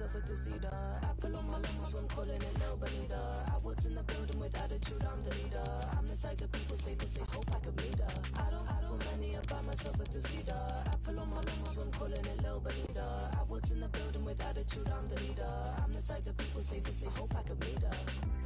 myself a two-seater. Apple on my lungs, I'm calling it Lil Bonita. I was in the building with attitude, I'm the leader. I'm the type that people say, cause they hope I could meet her. I don't, I don't many about myself a two-seater. On my I'm calling it Lil Bonita. I was in the building with attitude, I'm the leader. I'm the type people say, hope I meet her.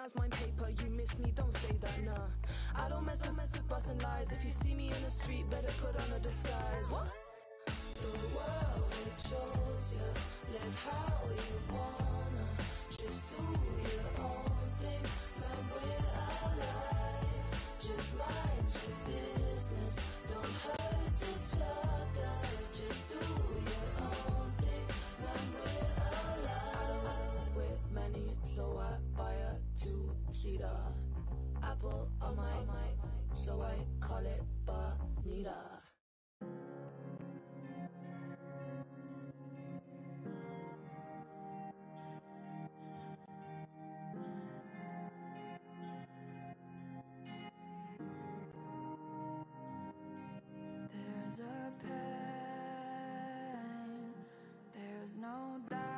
Plans, mind paper, you miss me, don't say that, nah. I don't mess with, mess with busting lies. If you see me in the street, better put on a disguise. What? The world, it chose you. Live how you wanna. Just do your own thing, man, we're alive. Just mind your business, don't hurt each other. Just do two-seater. Apple on my mic, so I call it Bonita. There's a pain, there's no doubt.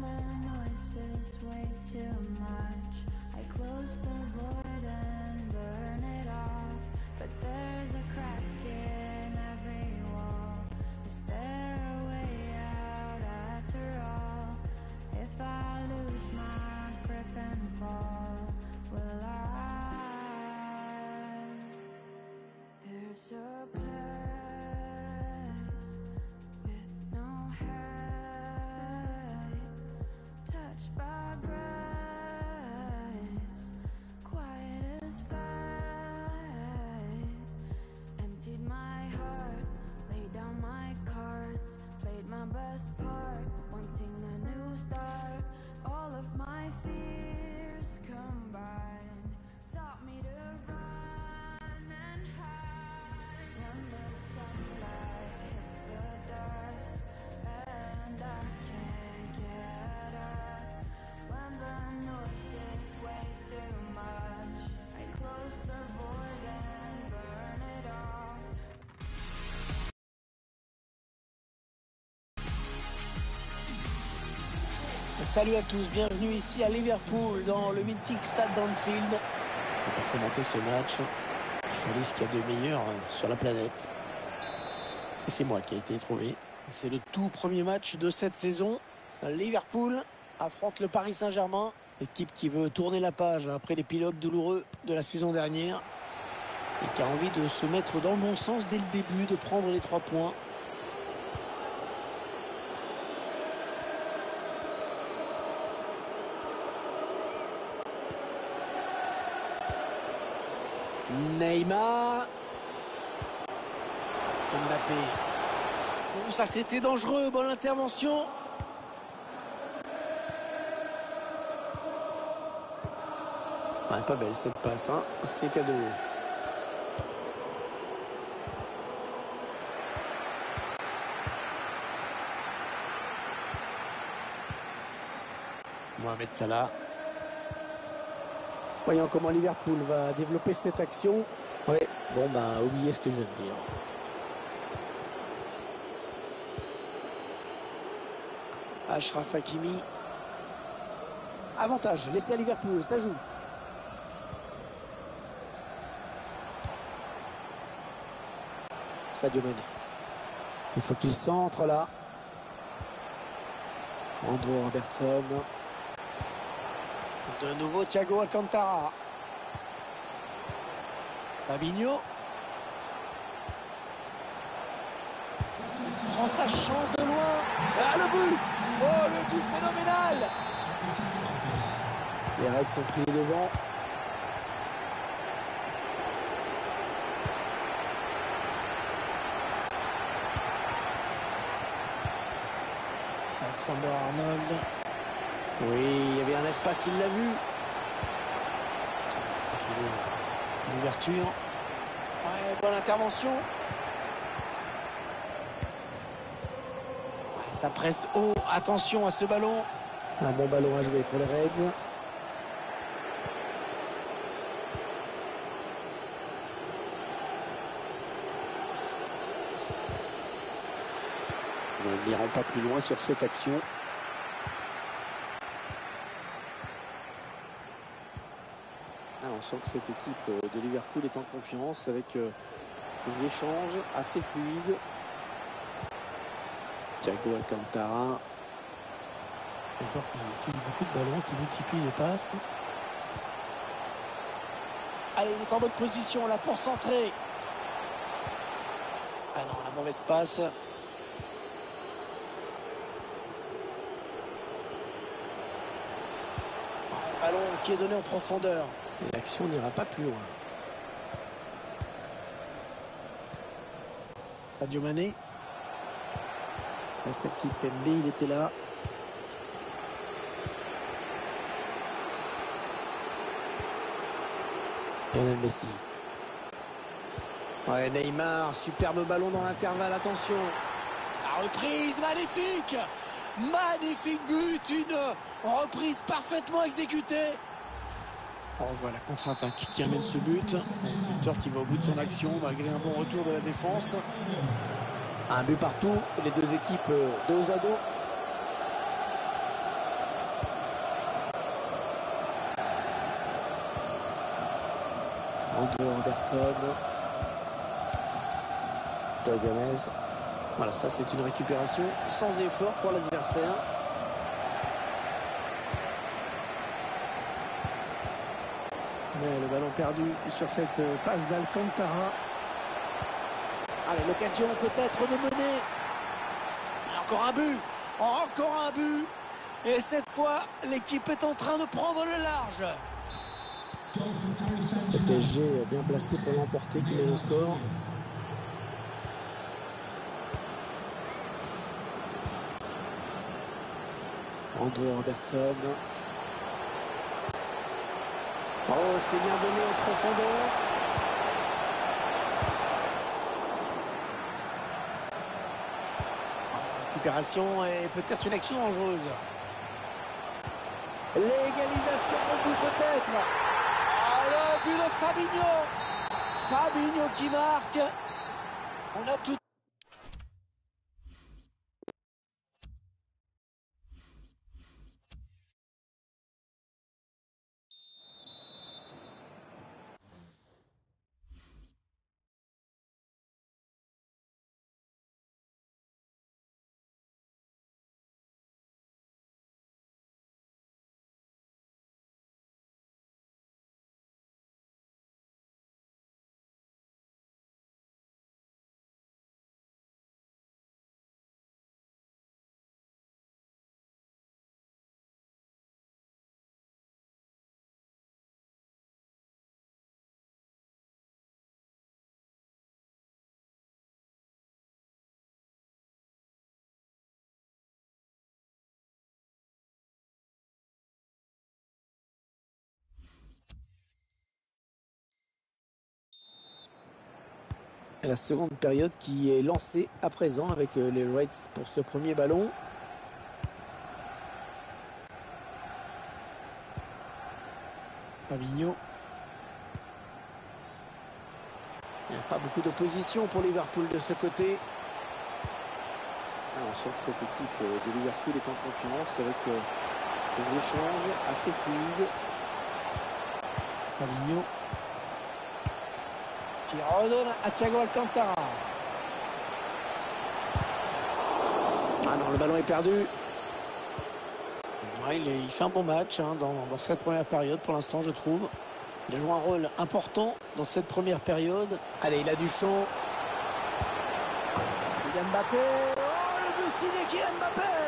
When the noise way too much, I close the board and burn it off. But Salut à tous, bienvenue ici à Liverpool dans le mythique stade d'Anfield. Pour commenter ce match, il fallait ce qu'il y a de meilleur euh, sur la planète. Et c'est moi qui ai été trouvé. C'est le tout premier match de cette saison. Liverpool affronte le Paris Saint-Germain, équipe qui veut tourner la page après l'épilogue douloureux de la saison dernière et qui a envie de se mettre dans le bon sens dès le début, de prendre les trois points. Neymar. Mbappé. Ça c'était dangereux, bonne intervention. Pas belle cette passe, hein. c'est cadeau. Mohamed Salah. Voyons comment Liverpool va développer cette action. Ouais, bon bah oubliez ce que je viens de dire. Ashraf Hakimi. Avantage, laissez à Liverpool, ça joue. Sadio Mané. Il faut qu'il centre là. Andrew Robertson. De nouveau Thiago Alcantara. Fabinho. Prend sa chance de loin. Ah, le but Oh, le but phénoménal Les Reds sont pris devant. Alexander Arnold. Oui, il y avait un espace, il l'a vu. Il faut trouver une ouverture. Ouais, bonne intervention. Ça presse haut. Attention à ce ballon. Un bon ballon à jouer pour les Reds. Nous n'irons pas plus loin sur cette action. Ah, on sent que cette équipe euh, de Liverpool est en confiance avec euh, ces échanges assez fluides. Thiago Alcantara. Un joueur qui touche beaucoup de ballons, qui multiplie les passes. Allez, il est en bonne position là pour centrer. Ah non, la mauvaise passe. Ouais, ballon qui est donné en profondeur. L'action n'ira pas plus loin. Sadio Mané. Pembe, il était là. Lionel Messi. Ouais, Neymar, superbe ballon dans l'intervalle, attention. La reprise, magnifique Magnifique but, une reprise parfaitement exécutée. On revoit la contre-attaque qui amène ce but. Un qui va au bout de son action malgré un bon retour de la défense. Un but partout, les deux équipes dos à dos. Robertson. Doug Gomez. Voilà, ça c'est une récupération sans effort pour l'adversaire. Mais le ballon perdu sur cette passe d'Alcantara. Allez, l'occasion peut-être de mener. Encore un but. Encore un but. Et cette fois, l'équipe est en train de prendre le large. Le PSG bien placé pour l'emporter, qui met le score. Andrew Robertson. Oh, c'est bien donné en profondeur. Récupération et peut-être une action dangereuse. L'égalisation au bout peut-être. Le but de Fabinho. Fabinho qui marque. On a tout la seconde période qui est lancée à présent avec euh, les Reds pour ce premier ballon. Fabinho. Il n'y a pas beaucoup d'opposition pour Liverpool de ce côté. Ah, on sent que cette équipe euh, de Liverpool est en confiance avec euh, ces échanges assez fluides. Fabinho qui redonne à Thiago Alcantara. Ah non, le ballon est perdu. Ouais, il, est, il, fait un bon match hein, dans, dans, cette première période pour l'instant, je trouve. Il a joué un rôle important dans cette première période. Allez, il a du champ. Mbappé. halluciné Kylian Mbappé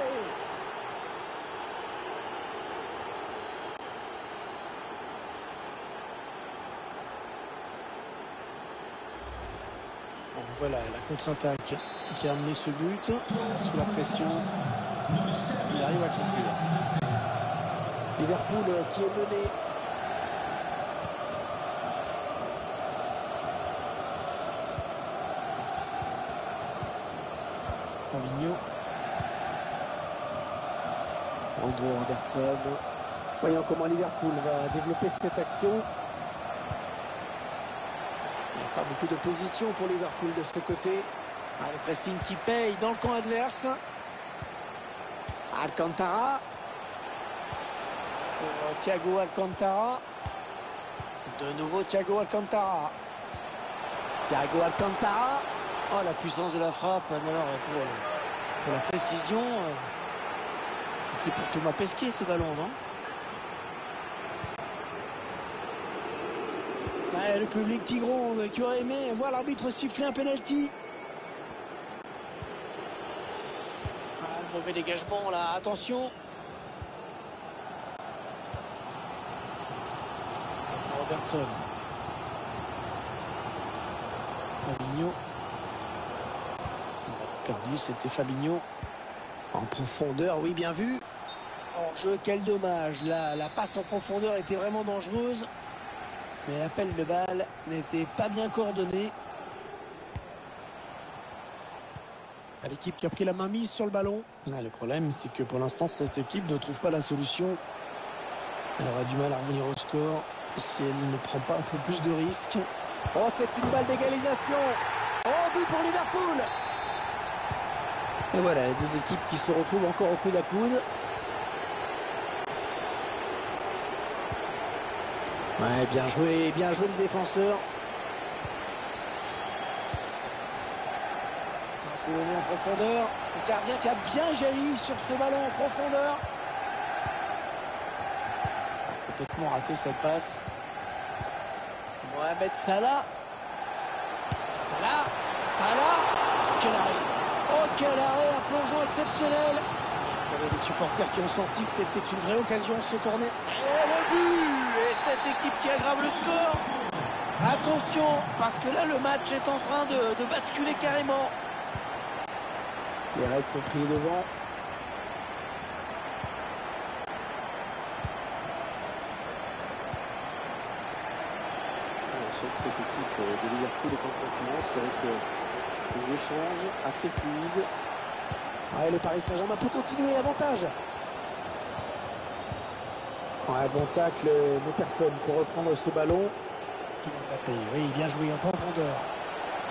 voilà la contre-attaque qui a amené ce but sous la pression. Il arrive à conclure. Liverpool qui est mené Fabinho. Andrew Robertson. Voyons comment Liverpool va développer cette action. Pas beaucoup d'opposition pour Liverpool de ce côté. Le pressing qui paye dans le camp adverse. Alcantara. Pour Thiago Alcantara. De nouveau Thiago Alcantara. Thiago Alcantara. Oh, la puissance de la frappe. Alors, pour, pour la précision, euh, c'était pour Thomas Pesquet ce ballon, non? Ouais, Le public qui qui aurait aimé voir l'arbitre siffler un penalty. Ah, mauvais dégagement là, attention. Robertson. Fabinho. Perdu, c'était Fabinho. En profondeur, oui, bien vu. En jeu, quel dommage. La passe en profondeur était vraiment dangereuse. Mais l'appel de balle n'était pas bien coordonné. L'équipe qui a pris la main mise sur le ballon. Ah, le problème, c'est que pour l'instant, cette équipe ne trouve pas la solution. Elle aura du mal à revenir au score si elle ne prend pas un peu plus de risques. Oh, c'est une balle d'égalisation. Oh, but pour Liverpool. Et voilà, les deux équipes qui se retrouvent encore au coude à coude. Ouais, bien joué, bien joué le défenseur. C'est donné en profondeur. Le gardien qui a bien jailli sur ce ballon en profondeur. Complètement raté cette passe. Mohamed Salah. Salah. Salah. Quel arrêt. Oh quel arrêt, un plongeon exceptionnel. Il y avait des supporters qui ont senti que c'était une vraie occasion ce corner. Et but cette équipe qui aggrave le score. Attention, parce que là le match est en train de, de basculer carrément. Les Reds sont pris devant. On sent que cette équipe de Liverpool est en confiance avec ces échanges assez fluides. Ouais, le Paris Saint-Germain peut continuer, avantage. Ouais, bon tacle, mais personne pour reprendre ce ballon. Mbappé, oui, bien joué en profondeur.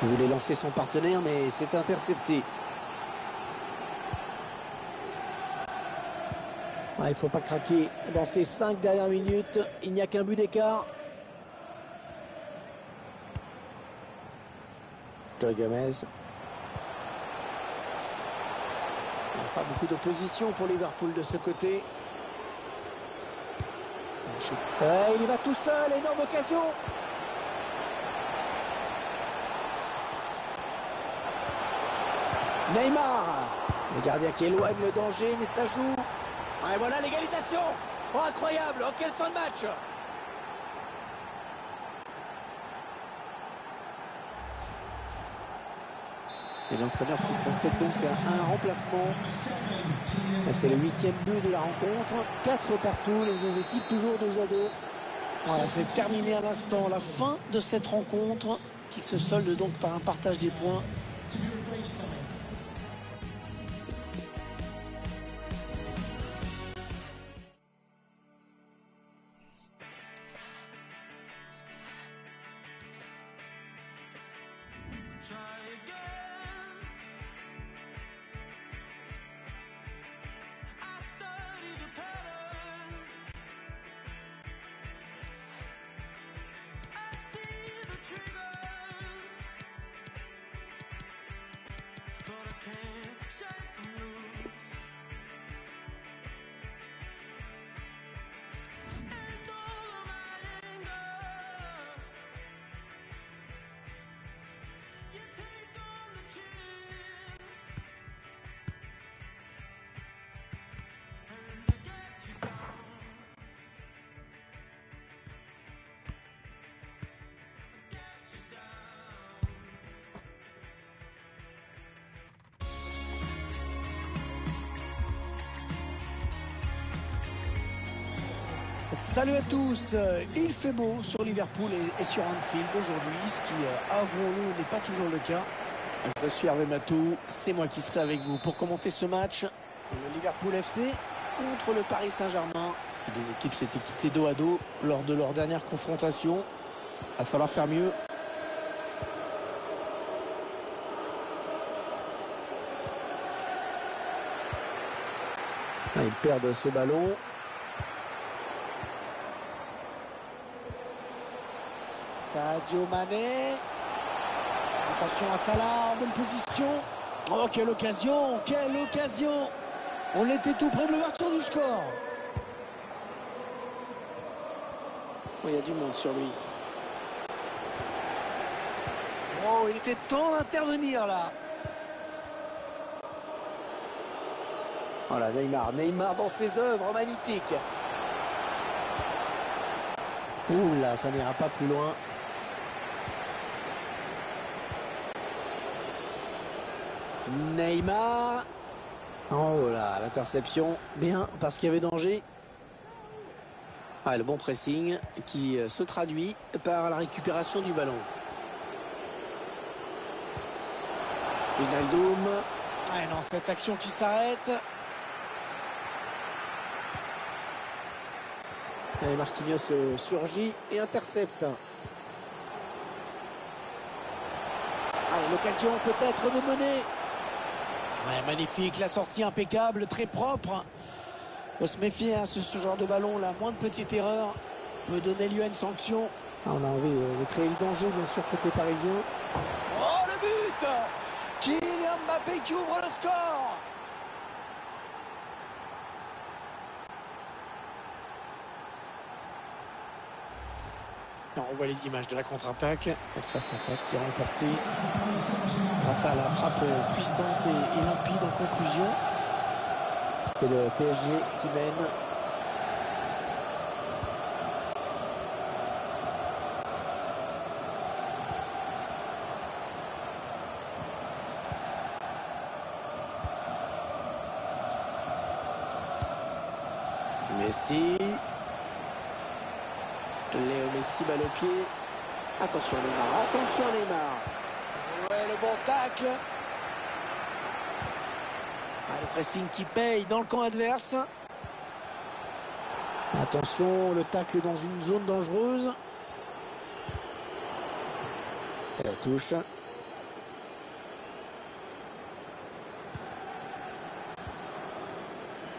Il voulait lancer son partenaire, mais c'est intercepté. Il ne faut pas craquer. Dans ces cinq dernières minutes, il n'y a qu'un but d'écart. Joe Gomez. Pas beaucoup d'opposition pour Liverpool de ce côté. Ouais, il y va tout seul, énorme occasion. Neymar. Le gardien qui éloigne le danger, mais ça joue. Et voilà l'égalisation. Oh, incroyable. Oh, quelle fin de match. Et l'entraîneur qui procède donc à un remplacement. C'est le huitième but de la rencontre. Quatre partout, les deux équipes toujours deux à deux. Voilà, c'est terminé à l'instant. La fin de cette rencontre qui se solde donc par un partage des points. Salut à tous, il fait beau sur Liverpool et, sur Anfield aujourd'hui, ce qui, euh, avouons-le, n'est pas toujours le cas. Je suis Hervé Matou, c'est moi qui serai avec vous pour commenter ce match. Le Liverpool FC contre le Paris Saint-Germain. Les deux équipes s'étaient quittées dos à dos lors de leur dernière confrontation. Il va falloir faire mieux. Ah, ils perdent ce ballon. Sadio Mané. Attention à Salah en bonne position. Oh, quelle occasion Quelle occasion On était tout près de l'ouverture du score. Oh, il y a du monde sur lui. Oh, il était temps d'intervenir là. Voilà, Neymar. Neymar dans ses œuvres, magnifique. Ouh là, ça n'ira pas plus loin. Neymar. Oh là, l'interception. Bien, parce qu'il y avait danger. Ah, le bon pressing qui euh, se traduit par la récupération du ballon. Ronaldo. Ah non, cette action qui s'arrête. Et Marquinhos euh, surgit et intercepte. L'occasion peut-être de mener. Magnifique, la sortie impeccable, très propre. On se méfier, hein, ce, genre de ballon, la moindre petite erreur peut donner lieu à une sanction. Ah, on a envie de créer le danger, bien sûr, côté parisien. Oh, le but Kylian Mbappé qui ouvre le score on voit les images de la contre-attaque. Face à face qui est remporté grâce à la frappe puissante et, limpide en conclusion. C'est le PSG qui mène. Messi. Léo Messi, balle au pied. Attention Neymar, attention Neymar. Ouais, le bon tacle. Ah, le pressing qui paye dans le camp adverse. Attention, le tacle dans une zone dangereuse. Et la touche.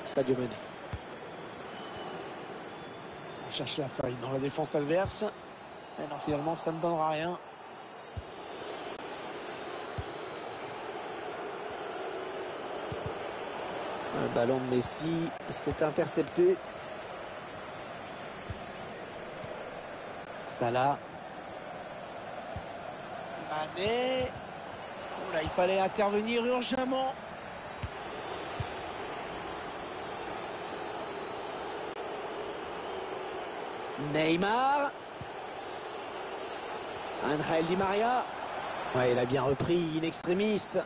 Sadio Mané cherche la faille dans la défense adverse. Mais non, finalement, ça ne donnera rien. Le ballon de Messi s'est intercepté. Salah. Mané. là, il fallait intervenir urgemment. Neymar. Angel Di Maria. Ouais, il a bien repris in extremis.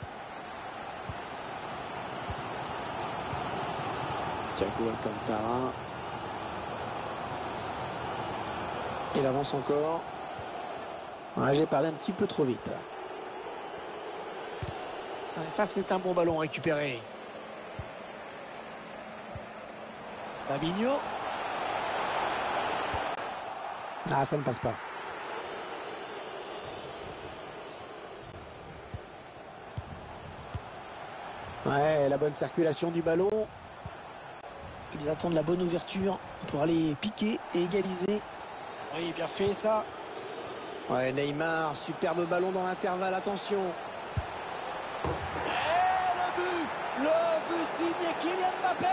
Thiago Alcantara. Il avance encore. Ouais, J'ai parlé un petit peu trop vite. Ça, c'est un bon ballon récupéré. Fabinho. Ah, ça ne passe pas. Ouais, la bonne circulation du ballon. Ils attendent la bonne ouverture pour aller piquer et égaliser. Oui, bien fait ça. Ouais, Neymar, superbe ballon dans l'intervalle, attention. Et le but Le but signé Kylian Mbappé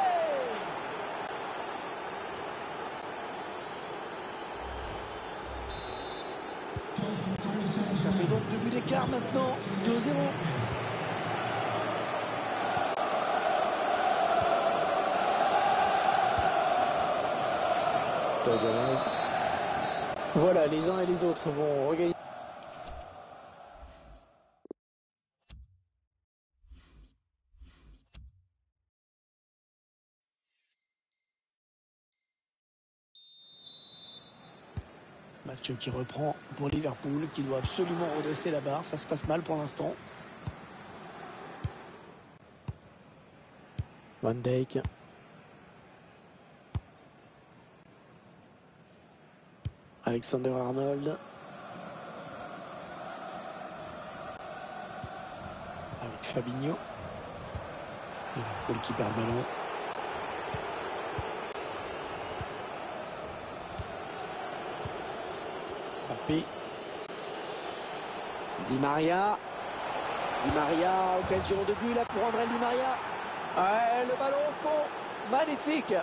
Ça fait donc deux buts d'écart maintenant, 2-0. Voilà, les uns et les autres vont regagner. match qui reprend pour Liverpool, qui doit absolument redresser la barre. Ça se passe mal pour l'instant. Van Dijk. Alexander Arnold. Avec Fabinho. Liverpool qui perd le ballon. Mbappé. Di Maria. Di Maria, occasion de but là pour André Di Maria. Ouais, le ballon au fond. Magnifique.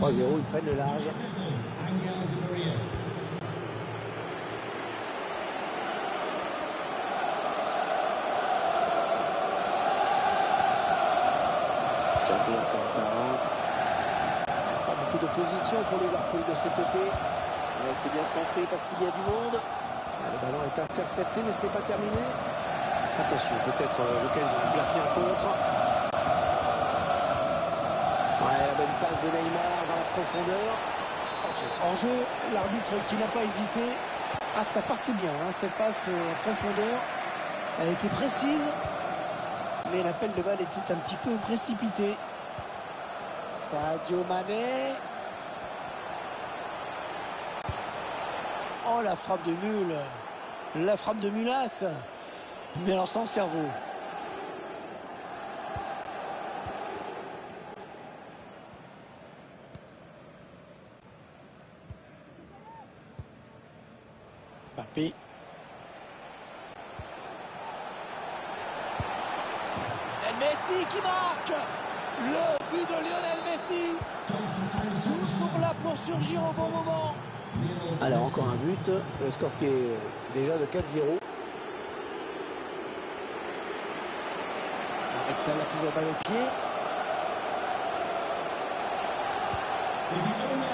3-0, ils prennent le large. Thiago Alcantara. Pas beaucoup de position pour Liverpool de ce côté. C'est bien centré parce qu'il y a du monde. Ah, Le ballon est intercepté, mais ce n'est pas terminé. Attention, peut-être euh, l'occasion de placer un contre. Ouais, la bonne passe de Neymar dans la profondeur. En jeu, l'arbitre qui n'a pas hésité. Ah, ça partit bien, hein, cette passe euh, en profondeur. Elle était précise, mais l'appel de balle était un petit peu précipité. Sadio Mané. Oh, la frappe de Mule. La frappe de Mulas. Mais alors sans cerveau. Mbappé. Messi qui marque Le but de Lionel Messi Toujours là pour surgir au bon moment Alors encore un but. Le score qui est déjà de 4-0. Avec ça, là, toujours balle au pied.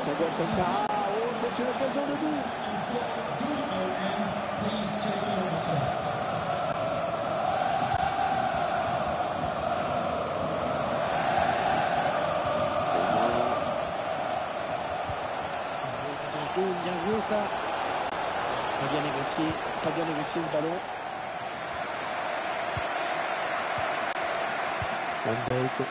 Thiago Alcantara. Oh, c'est une occasion de but. Ça. Pas bien négocié, pas bien négocié ce ballon. Van Dijk.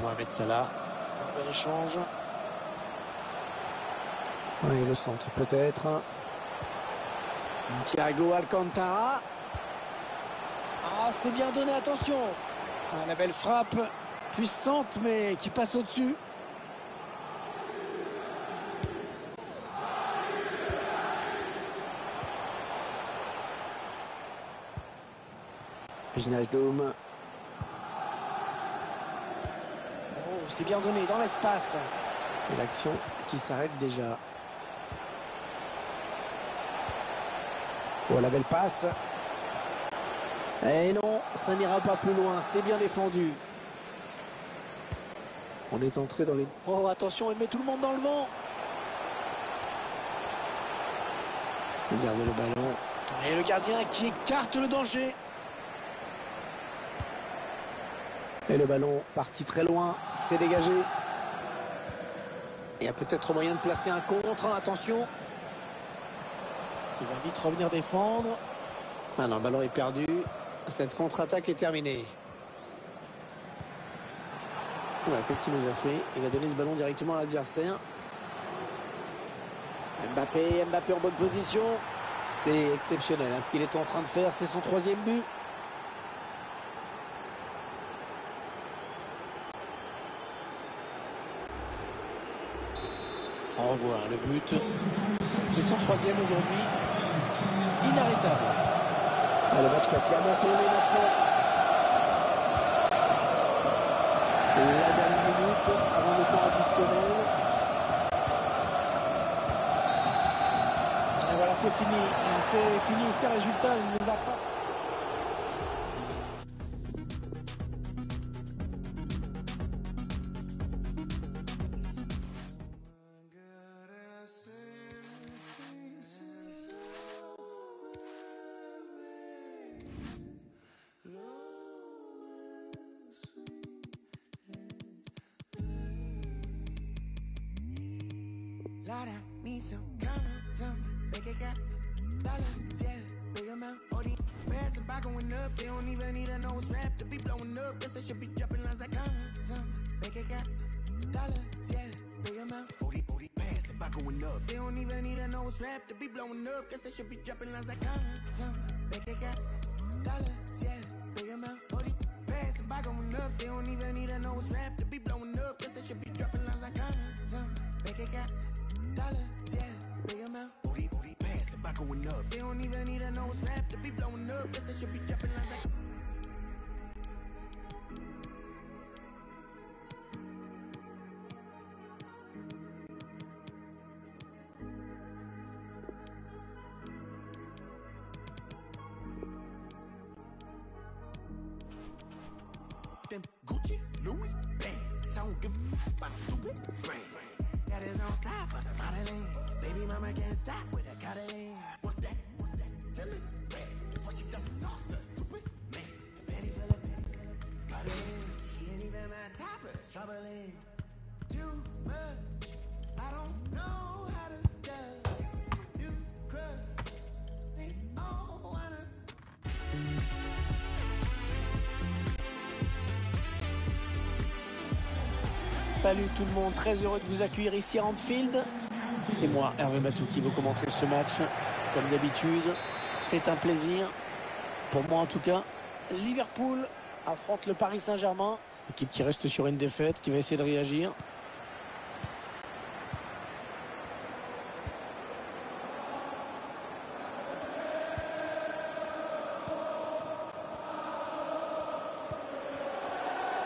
Mohamed Salah. Un bel échange. Oui, le centre peut-être. Thiago Alcantara. C'est bien donné, attention. Ah, la belle frappe, puissante, mais qui passe au-dessus. Wijnaldum. Oh, c'est bien donné dans l'espace. Et l'action qui s'arrête déjà. Oh, la belle passe. Eh non, ça n'ira pas plus loin. C'est bien défendu. On est entré dans les... Oh, attention, il met tout le monde dans le vent. Il garde le ballon. Et le gardien qui écarte le danger. Et le ballon parti très loin. C'est dégagé. Il y a peut-être moyen de placer un contre. Attention. Il va vite revenir défendre. Ah non, le ballon est perdu. Cette contre-attaque est terminée. Voilà, qu'est-ce qu'il nous a fait? Il a donné ce ballon directement à l'adversaire. Mbappé, Mbappé en bonne position. C'est exceptionnel. hein, Ce qu'il est en train de faire, c'est son troisième but. On revoit hein, le but. C'est son troisième aujourd'hui. Inarrêtable. Ah, le match qui a clairement tourné maintenant. La dernière minute avant le temps additionnel. Et voilà, c'est fini. C'est fini. Ces résultats, ne va pas. Salut tout le monde, très heureux de vous accueillir ici à Anfield. C'est moi, Hervé Matou, qui vous commenterai ce match. Comme d'habitude, c'est un plaisir. Pour moi en tout cas, Liverpool affronte le Paris Saint-Germain. Équipe qui reste sur une défaite, qui va essayer de réagir.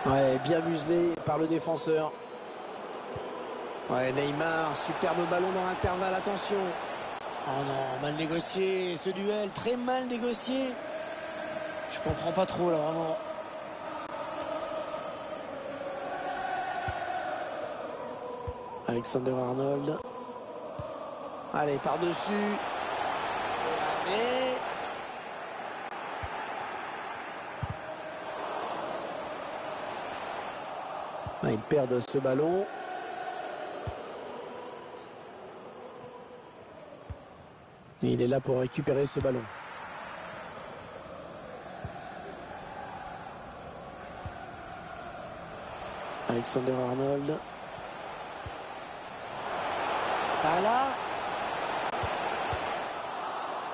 Ouais, bien muselé par le défenseur. Ouais, Neymar, superbe ballon dans l'intervalle, attention. Oh non, mal négocié, ce duel, très mal négocié. Je comprends pas trop là, vraiment. Alexander Arnold. Allez, par-dessus. Allez. Ah, ils perdent ce ballon. Il est là pour récupérer ce ballon. Alexander Arnold. Salah.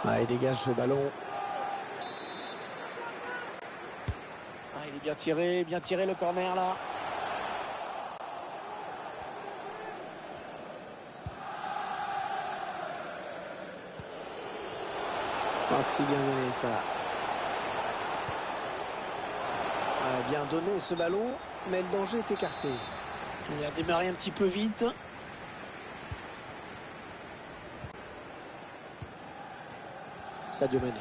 Ah, il dégage ce ballon. Ah, il est bien tiré, bien tiré le corner là. Oh, que c'est bien donné ça. Ah, bien donné ce ballon, mais le danger est écarté. Il a démarré un petit peu vite. Sadio Mané.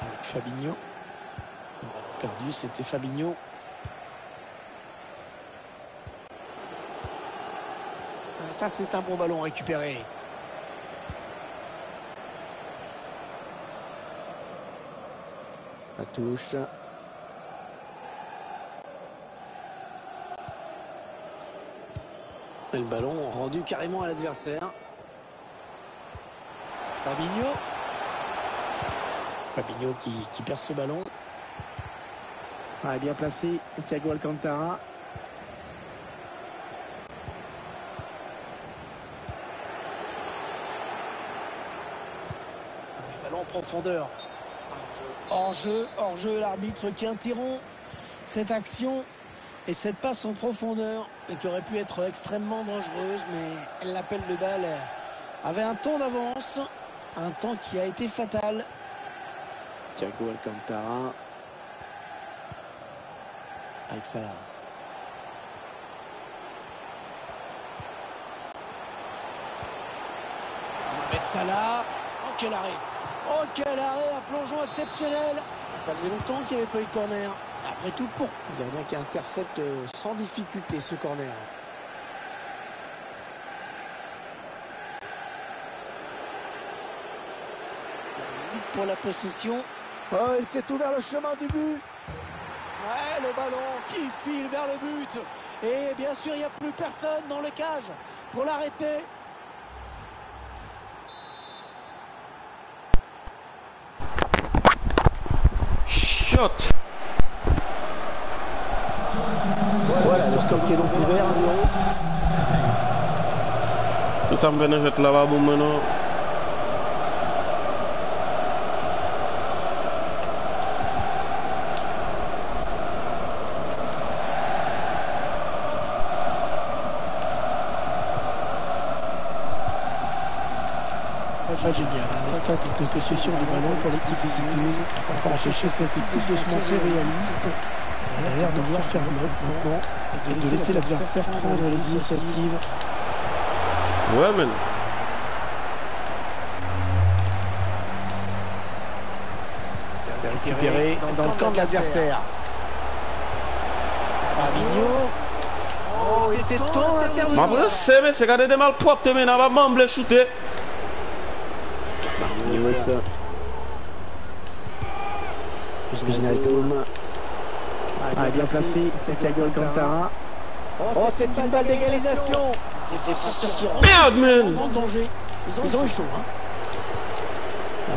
Avec Fabinho. Perdu, c'était Fabinho. Ça, c'est un bon ballon récupéré. La touche. Et le ballon rendu carrément à l'adversaire. Fabinho. Fabinho qui, qui perd ce ballon. Ah, bien placé, Thiago Alcantara. Le ballon en profondeur. Hors jeu, hors jeu, l'arbitre qui interrompt cette action et cette passe en profondeur et qui aurait pu être extrêmement dangereuse, mais l'appel de balle avait un temps d'avance, un temps qui a été fatal. Thiago Alcantara avec Salah. Mohamed Salah, oh quel arrêt Oh quel arrêt, un plongeon exceptionnel Ça faisait longtemps qu'il n'y avait pas eu de corner. Après tout, pour le gardien qui intercepte sans difficulté ce corner. Pour la possession. Oh, il s'est ouvert le chemin du but. Ouais, le ballon qui file vers le but. Et bien sûr, il n'y a plus personne dans le cage pour l'arrêter. shot. Ouais, est-ce que qui est donc ouvert 0 Tout de possession du ballon pour l'équipe visiteuse pour empêcher cette équipe de se montrer réaliste. Elle a l'air de vouloir faire bloc maintenant et de laisser l'adversaire prendre les initiatives. Ouais, man. Récupéré dans le camp de l'adversaire. Fabinho. Oh, il était temps intervenu. Ma c'est, mais c'est quand des mal propre, mais n'a pas membre shooter. Lewis. Wijnaldum. Ah, bien placé. Thiago Alcantara. Oh, c'est une balle d'égalisation. Des défenseurs qui rentrent Merde, man. Ils ont eu chaud. Hein.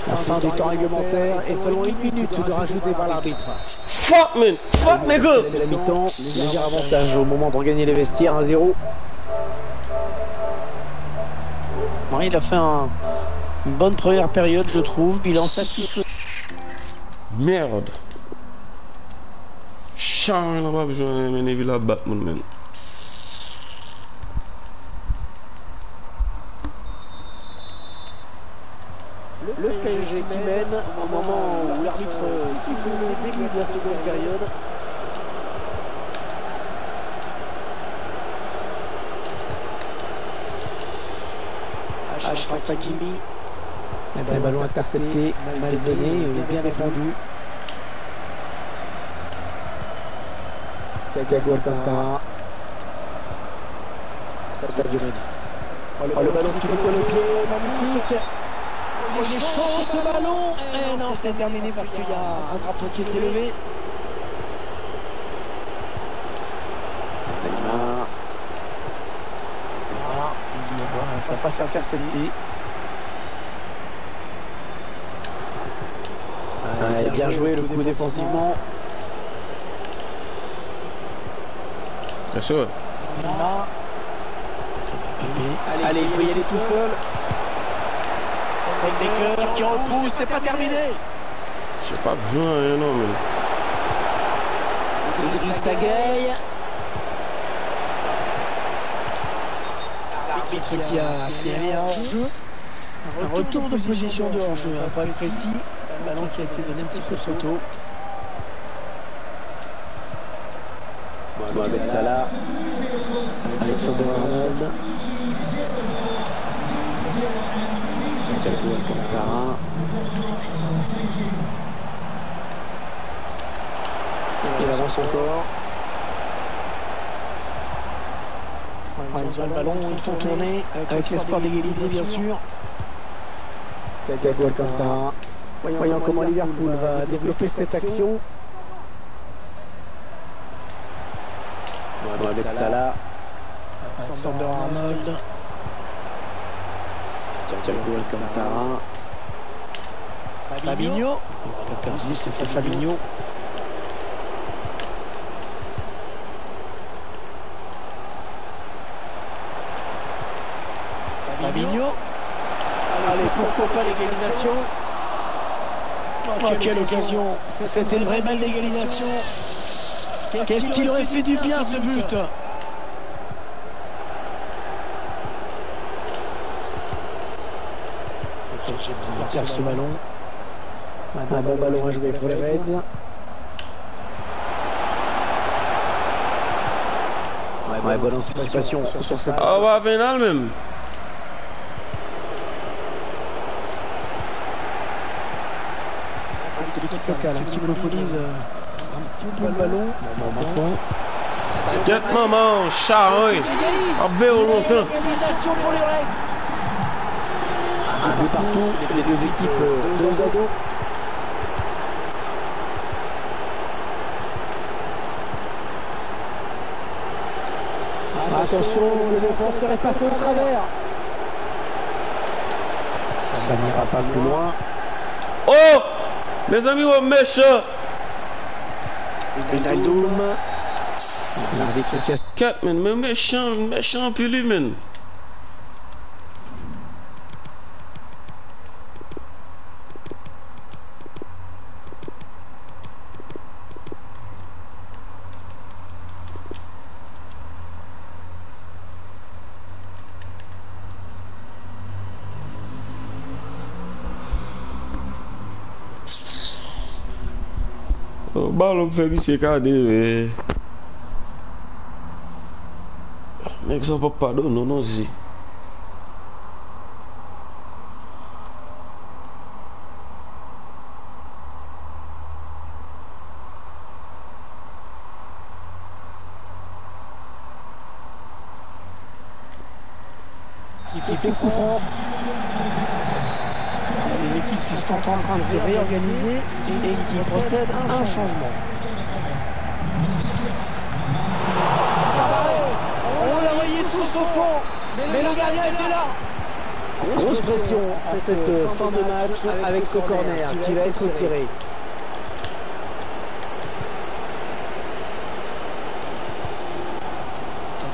La fin du temps réglementaire et seulement une minute de rajouter par l'arbitre. Fuck, man Fuck, nigga C'est la mi-temps, léger avantage au moment de regagner les vestiaires, 1-0. Ouais, il a fait un- une bonne première période, je trouve. Bilan satisfaisant. Merde Charles là-bas, je vais mener Villa Batman, man. Le PSG qui mène au moment où l'arbitre siffle le début de la seconde période. Achraf Hakimi. Un ballon intercepté, mal donné, bien défendu. Thiago Alcantara. Sadio Mané. Oh, le ballon qui lui colle au pied, magnifique. Il est chaud ce ballon Et non, c'est terminé parce qu'il y a un drapeau qui s'est levé. Neymar. Voilà. Ça passe intercepté. Ouais, bien joué le coup défensivement. Bien sûr. Allez, allez, il peut y aller tout seul. C'est des cœurs qui repoussent, c'est pas terminé. Je sais pas rien, non, mais. Idriss Tagay. L'arbitre qui a signalé un jeu. Un retour de position de hors-jeu, hein, pour être précis. Ballon qui a été donné un petit peu trop tôt. Mohamed Salah. Alexander Arnold. Thiago Alcantara. Il avance encore. Ouais, ils ont le ballon, ils font tourner avec l'espoir d'égalité, bien sûr. Thiago Alcantara. Voyons comment Liverpool va développer cette action. Mohamed Salah. Alexander Arnold. Thiago Alcantara. Fabinho. Perdu, c'était Fabinho. Fabinho. Allez, pourquoi pas l'égalisation Oh, quelle occasion C'était une vraie belle d'égalisation. Qu'est-ce qu'il aurait fait du bien ce but Il perd ce ballon. Un bon ballon à jouer pour les Reds. Ouais, bonne anticipation sur cette Ah, ouais, pénal, même. Qui monopolise un euh, le ballon. Bon, maintenant. Quel moment, Charoy. Obvé ah, au longtemps. pour Un peu partout, les deux équipes euh, dos à dos. Attention, le défenseur est passé au travers. Ça n'ira pas plus loin. Oh mes amis, oh méchant! Wijnaldum. L'arbitre casse. 4, man, mais méchant, méchant, puis lui, man. balon fè misye kade ve. Mek sa pa padon nou nou zi. Être tiré.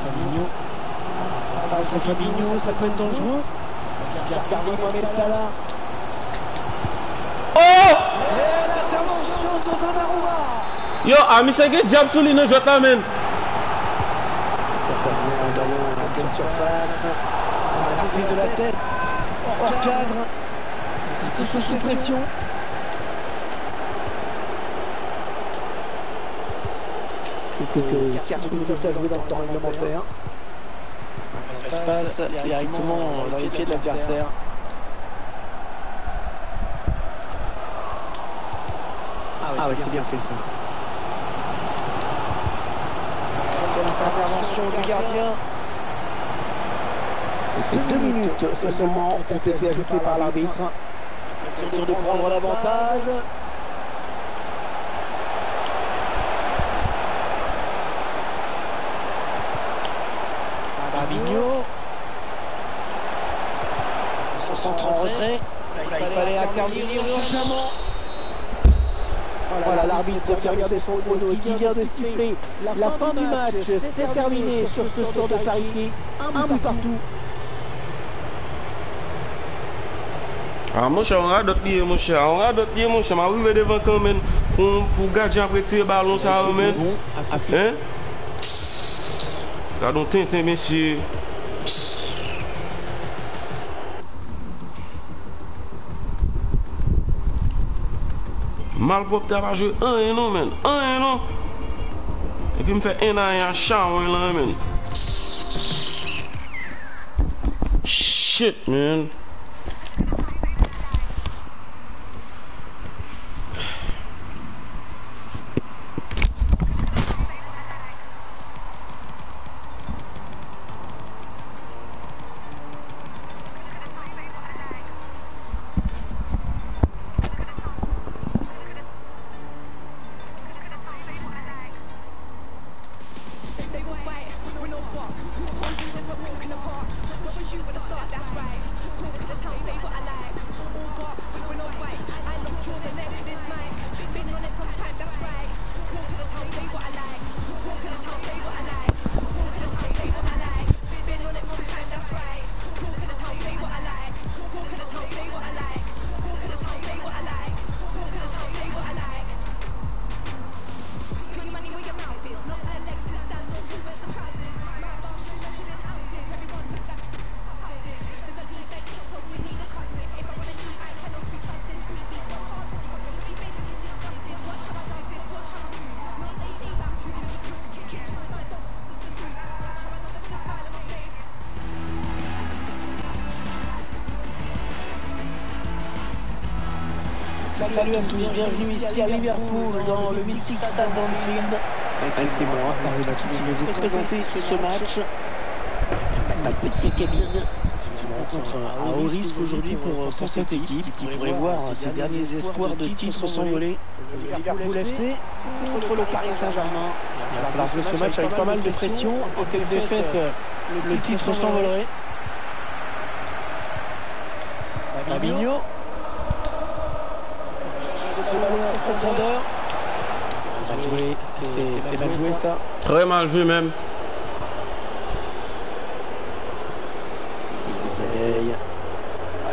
Fabinho. Attention Fabinho, ça peut être dangereux. Servi Mohamed Salah. Oh! Et l'intervention de Donnarumma. Yo, ami c'est que diable sous lui, non, je t'amène. Un ballon en pleine surface. La prise de la tête. Hors cadre. Un petit peu sous pression. Quelques 4 minutes à jouer dans le temps réglementaire. Ça se passe directement dans les pieds de l'adversaire. Ah oui, c'est bien fait ça. C'est l'intervention du gardien. Et deux minutes seulement ont été ajoutées par l'arbitre. Question de prendre l'avantage. Fabinho. Son centre en retrait. Il fallait intervenir urgemment. Voilà l'arbitre qui a regardé son chrono et qui vient de siffler la fin du match. C'est terminé sur ce score de parité. Un but partout. Ah, mon cher, on a d'autres liés, mon cher. On a d'autres liés, mon cher. Je vais devant quand même pour, pour garder après tirer le ballon, ça va, man. Hein? Regardons Tintin, messieurs. Malpropte ap a jwe an eno men, an eno. Epi m fe ena yon chan wè lan men. Shit men. Salut à tous, bienvenue ici à Liverpool dans le mythique stade d'Anfield. C'est moi, qui vais vous présenter ce match. La petite cabine rencontre à haut risque aujourd'hui pour, pour cette équipe qui pourrait voir ses derniers espoirs de titre s'envoler. Liverpool FC contre le Paris Saint-Germain. Il va falloir jouer ce match avec pas mal de pression. En cas de défaite, le titre s'envolerait. Fabinho. Ce ballon en profondeur. C'est mal joué, c'est mal joué ça. Très mal joué même. Il s'essaye.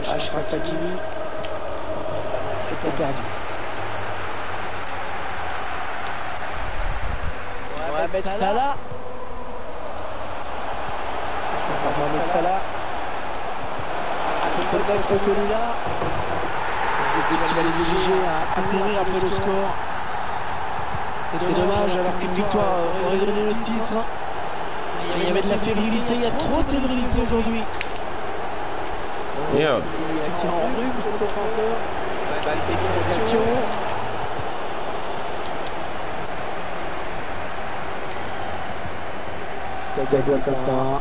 Ashraf Hakimi. Est perdu. Mohamed Salah. Mohamed Salah. Peut-être celui-là. Il va les obliger à courir un peu le score. C'est dommage alors qu'une victoire aurait donné le titre. Mais il y avait de la fébrilité, il y a trop de fébrilité aujourd'hui. Yeah. Effectivement, en rue, ce défenseur. Balle d'égalisation. Thiago Alcantara.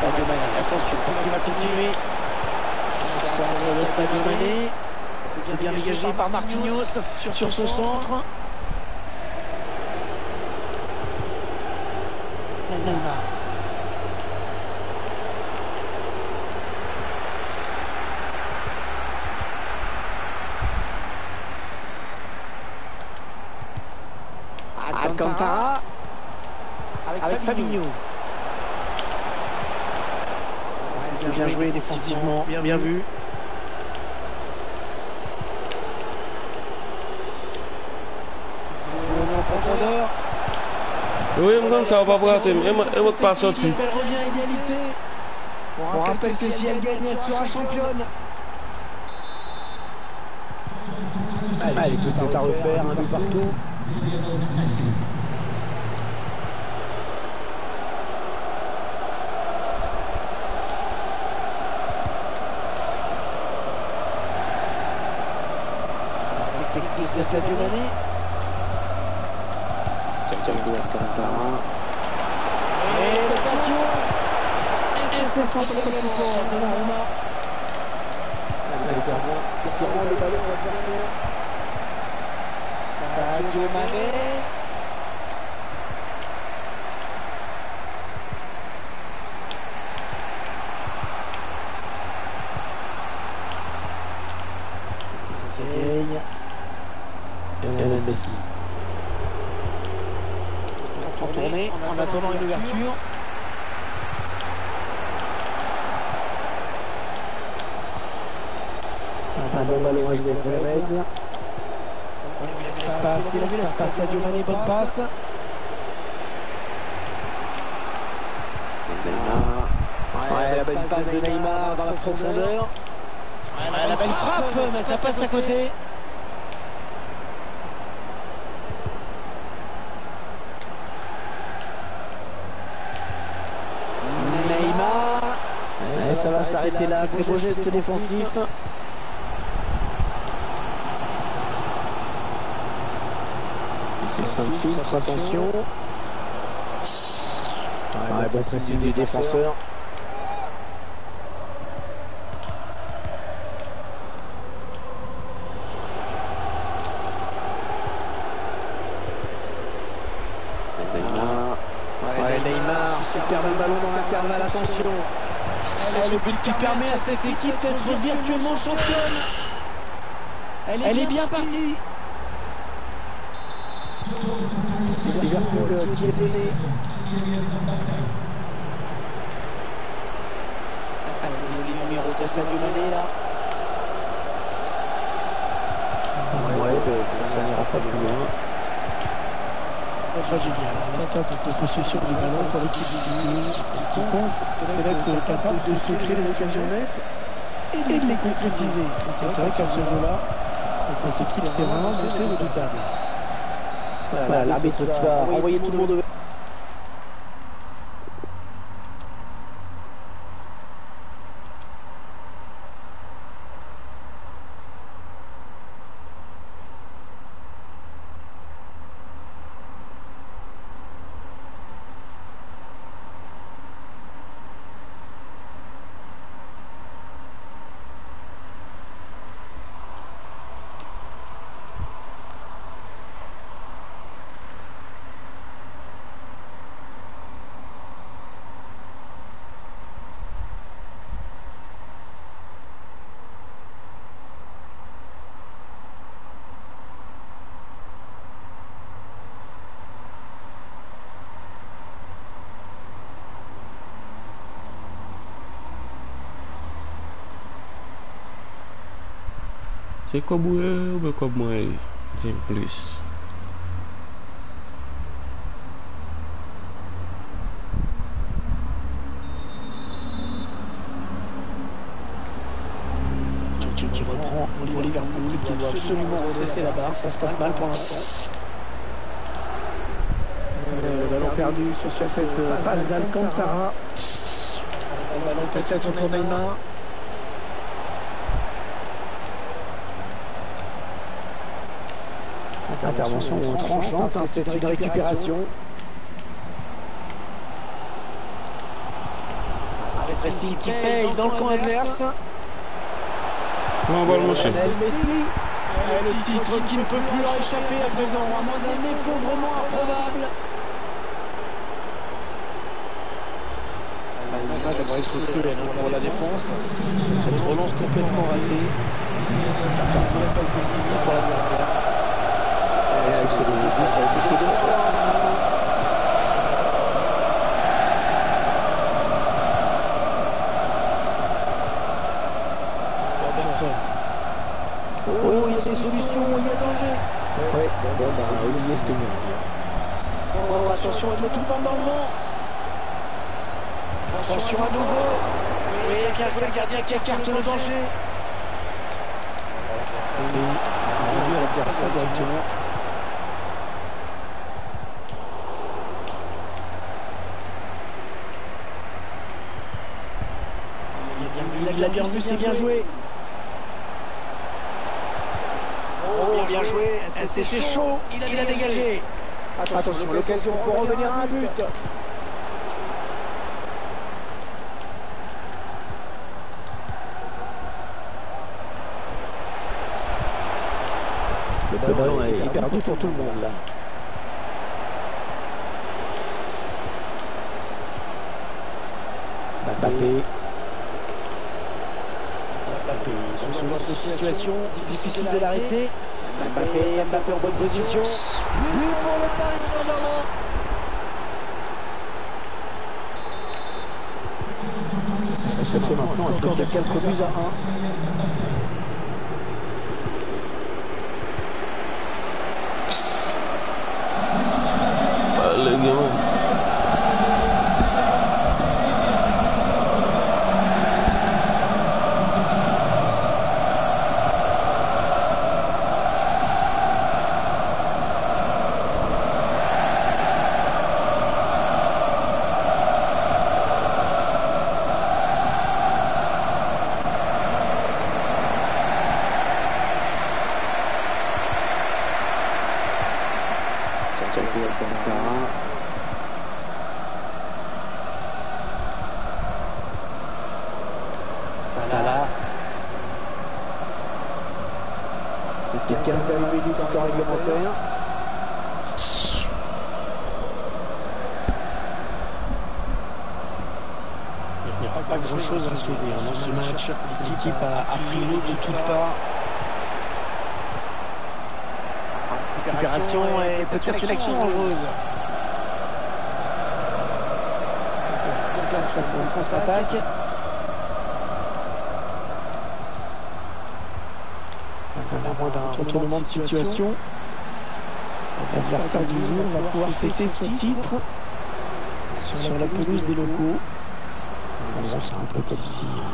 Sadio Mané, attention parce qu'il va continuer. Centre de Sadio Mané. C'est bien dégagé par Marquinhos sur ce centre. Neymar. Alcantara avec Fabinho. C'est défensivement, bien, bien vu. En profondeur. Oui, comme ça, on va pas rater. Et votre pas sorti. Elle revient à égalité. On rappelle que si elle gagne, elle sera championne. Allez, tout est à refaire, un but partout. Technique de Sadio Mané. Thiago Alcantara. Et l'occasion. Et c'est centre de. C'est vraiment le ballon à l'adversaire. Sadio Mané. Il s'essaye. Lionel Messi. En tournée, en attendant une ouverture. Un bon ballon à jouer pour Mohamed. On a vu l'espace, il a vu l'espace. Sadio Mané, bonne passe. Neymar. Ouais, la bonne passe de Neymar dans la profondeur. Ouais, la belle frappe, mais ça passe à côté. Neymar. Ça va s'arrêter là. Très beau geste défensif. C'est sans filtre, attention. Ouais, bon pressing du défenseur. Neymar. Ouais, Neymar, superbe ballon dans l'intervalle, attention. Ouais, le but qui permet à cette équipe d'être virtuellement championne. Elle est bien partie. C'est Liverpool qui est donné. Le joli numéro de Sadio Mané là. Ouais, ben, ça, ça n'ira pas plus loin. La de possession du ballon pour l'équipe du Ce qui compte, c'est d'être capable de se créer des occasions nettes et de les concrétiser. Et c'est vrai qu'à ce jeu-là, cette équipe s'est vraiment montrée redoutable. Voilà, l'arbitre qui va envoyer tout le monde Se kob ou e ou be kob mwen? Dim plis. Qui, reprend pour Liverpool, qui doit absolument recesser la barre. Ça se passe mal pour l'instant. Euh, Le ballon perdu sur, cette euh, passe d'Alcantara. Le ballon peut-être contre Neymar. Intervention tranchante, hein, c'est une récupération. Pressing qui paye dans le camp adverse. Che. Lionel Messi. Euh, Le titre qui ne peut plus leur échapper à présent. À moins d'un effondrement improbable. Le match devrait être cruel hein, pour la défense. Cette relance complètement ratée. Ça fait pour l'adversaire. Oh, il a des solutions, il a danger. Ouais, bon, bah, oui, ce que je dire. Oh, attention, il met tout le monde dans le vent. Attention à nouveau. Oui, bien joué le gardien qui écarte le danger. Directement. Il l'a bien vu, c'est bien joué. Oh, bien joué. C'était chaud. Il a dégagé. Attention, l'occasion pour revenir à un but. Le ballon est perdu pour tout le monde là. Mbappé. Mbappé, sur ce genre de situation, difficile de l'arrêter. Mbappé, Mbappé en bonne position. But pour le Paris Saint-Germain. Ça se fait maintenant un score de 4 buts à 1. Bale gen men. Santiago Alcantara. Salah. De 15 dernières minutes en temps réglementaire. Il n'y a pas grand chose à sauver hein, dans ce match. L'équipe a, pris l'eau de toutes parts. Récupération et peut-être une action dangereuse. Place pour une contre-attaque. D'un retournement de situation. L'adversaire du jour va pouvoir fêter son titre sur la pelouse des locaux. C'est un peu comme si euh,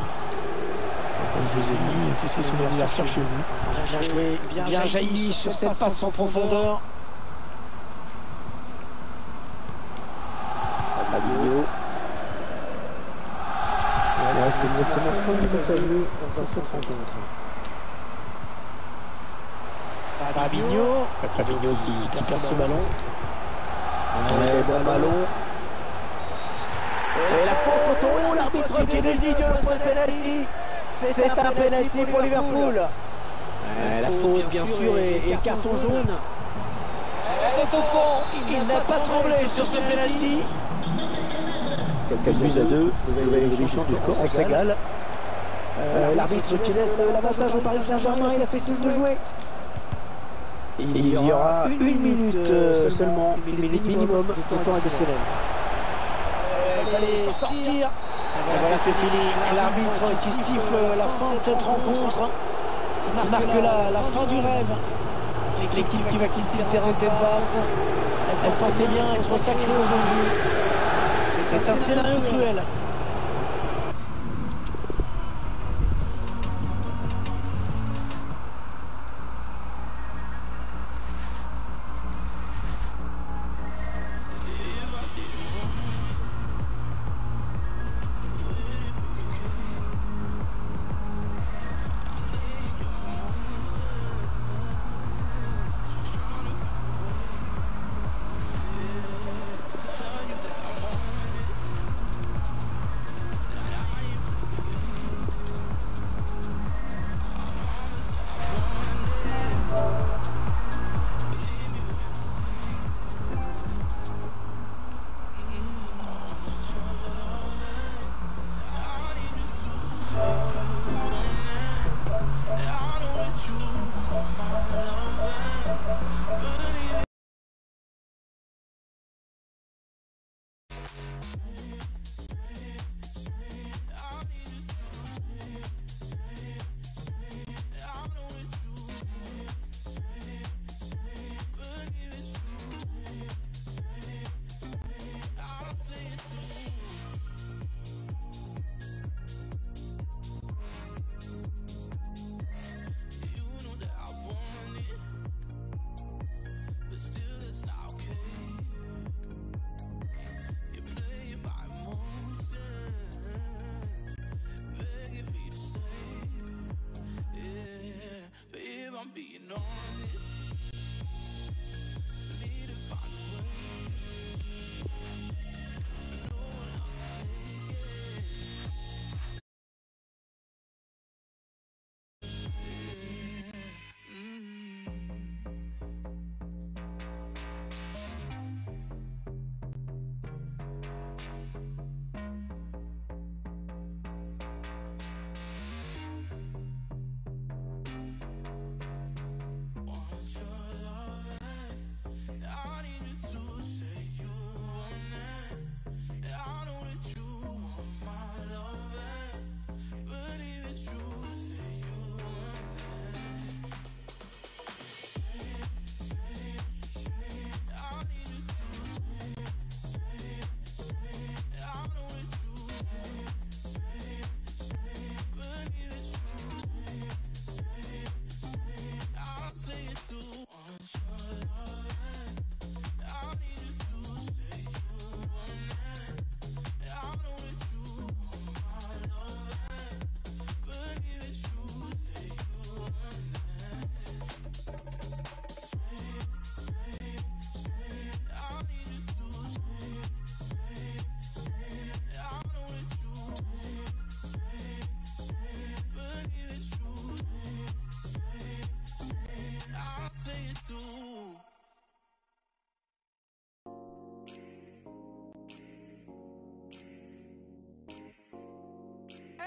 ennemis fait son anniversaire chez vous. Bien joué, bien jailli sur cette passe en profondeur. Fabinho. Il reste exactement 5 minutes à jouer dans cette rencontre. Fabinho. Fabinho qui, qui perd ce ballon. Ouais, bon ballon. Et la faute au oh, l'arbitre qui désigne le point de pénalty. C'est un pénalty pour Liverpool. La faute, bien sûr, et, et le carton jaune. C'est au fond, il n'a pas tremblé sur ce pénalty. Quelques buts à deux. Nouvelle évolution du score, on se régale. Euh, L'arbitre qui laisse l'avantage au Paris Saint-Germain, il a fait signe de jouer. Il y aura une minute euh, seulement, une minute minimum de temps additionnel. Il fallait sortir. Et voilà, c'est fini. L'arbitre qui siffle la fin de cette rencontre. qui marque la, la fin du rêve. L'équipe qui va quitter le terrain tête basse. Elle pensait bien être sacrée aujourd'hui. C'est un scénario cruel.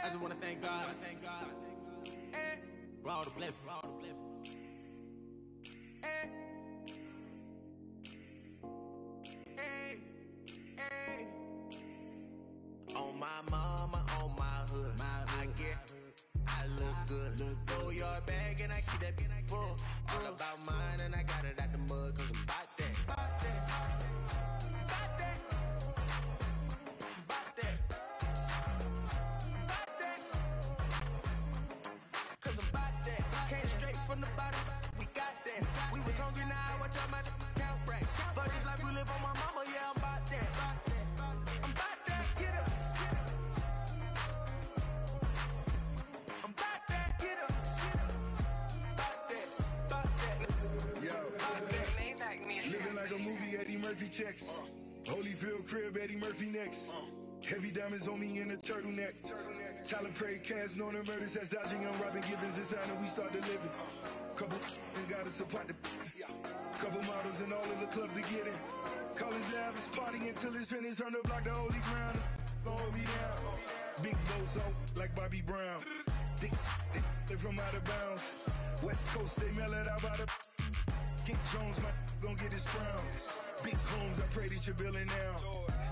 I just want to thank God. Eh. Thank God. For all the blessings. For all the blessings. Eh. Eh. On my mama, on my hood. I get, I look good. Look through your bag and I keep that full. All about mine and I got it out the mud Murphy checks. Holyfield crib, Eddie Murphy next. Heavy diamonds on me in a turtleneck. Tyler Perry cast known the murders that's dodging on Robin Givens. It's time that we start delivering. Couple and got us support the couple models and all of the clubs to get in. Call his lavish party until it's finished. Turn the block to holy ground. Hold me down. Big bozo like Bobby Brown. Dick, dick, they from out of bounds. West Coast, they mail it out by the King Jones, my gon' get his crown. Big homes, I pray that you're billing now.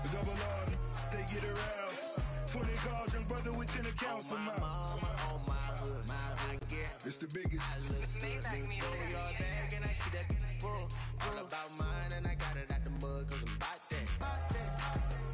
The double R, they get aroused. 20 cars, young brother with 10 accounts on my of mine. mama, on my hood, my I get. It's the biggest. I look good, nigga. Throw your bag and I keep that full. All about mine and I got it out the mud cause I'm about that. About that. About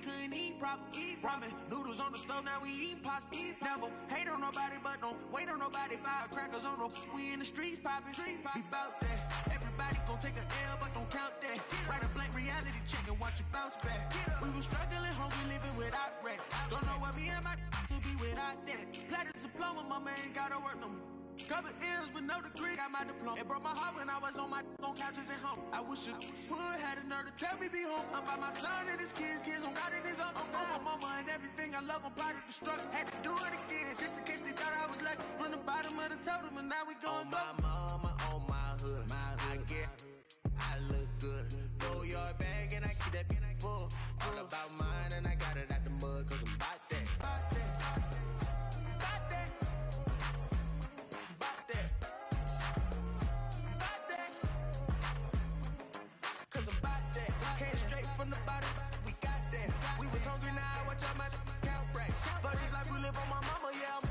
couldn't eat proper. Eat ramen. Noodles on the stove. Now we eating pasta. Eat never hate on nobody, but don't wait on nobody. Firecrackers on no. We in the streets popping. Street pop. We bout that. Everybody gon' take a L, but don't count that. Write a blank reality check and watch it bounce back. We was struggling, hungry, living without rent. Don't know what me and my to be without that. Platinum diploma, mama ain't gotta work no more. Couple years with no degree, got my diploma. It broke my heart when I was on my on couches at home. I wish a would had a nerve to tell me be home. I'm by my son and his kids, kids on God and his uncle. On my mama and everything I love, I'm part of the struggle. Had to do it again, just in case they thought I was lucky. From the bottom of the totem, and now we going On my mama, on my hood, my I get, I look good. Throw your bag and I keep that full. All about mine and I got it out the mud cause I'm. About that. Count racks. But it's like we live on my mama. Yeah. I'm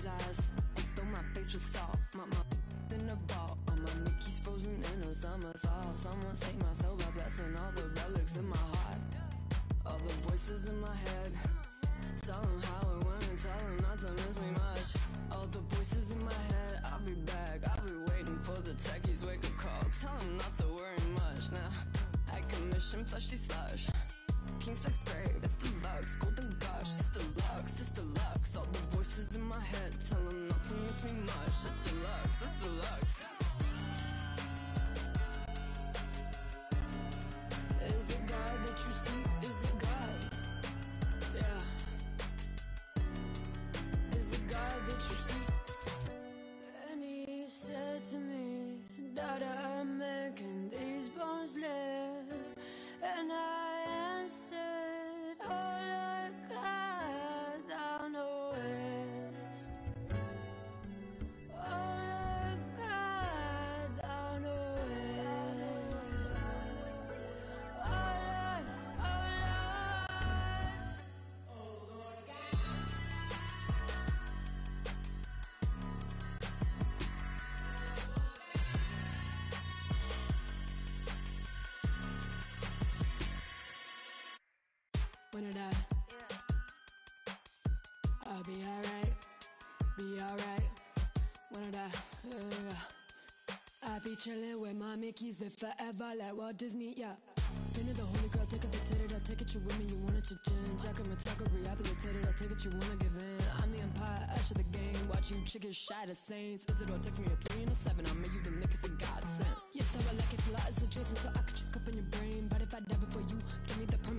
These eyes fill my face with salt. My mom in the ball. All my Mickey's frozen in a summer thaw. Someone take my soul by blessing all the relics in my heart. All the voices in my head. Tell them how it went and tell them not to miss me much. All the voices in my head. I'll be back. I'll be waiting for the techies wake up call. Tell them not to worry much. Now I commission fleshy slush. King I die, I'll be alright, be alright. When I die, yeah. I be chillin' with my Mickeys, live forever like Walt Disney, yeah. Been to the holy girl, take a picture of the I take it you with me, you wanna change. I come attack rehabilitated, I take it you wanna give in. I'm the empire, of the game. Watch you chickens shy the saints. Isidore text me a three and a seven. I made you the niggas a godsend. Yes, I would like it as a Jason, so I could check up in your brain. But if I die before you,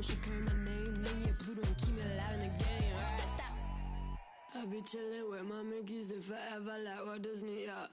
the permission, carry my name. Name me a Pluto and keep me alive in the game. Alright, stop. I be chillin' with my Mickeys, they forever like Walt Disney, yeah.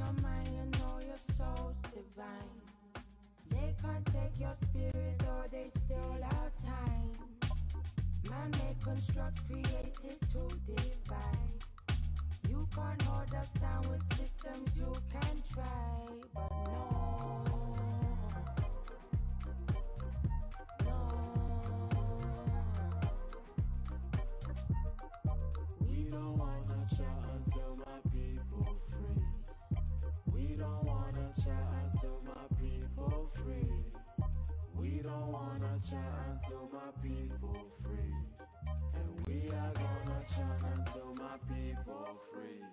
Your mind, you know your soul's divine. They can't take your spirit or they steal our time. Man made constructs created to divide. You can't hold us down with systems you can try, but no. Don't wanna chat until my people free. And we are gonna chat until my people free.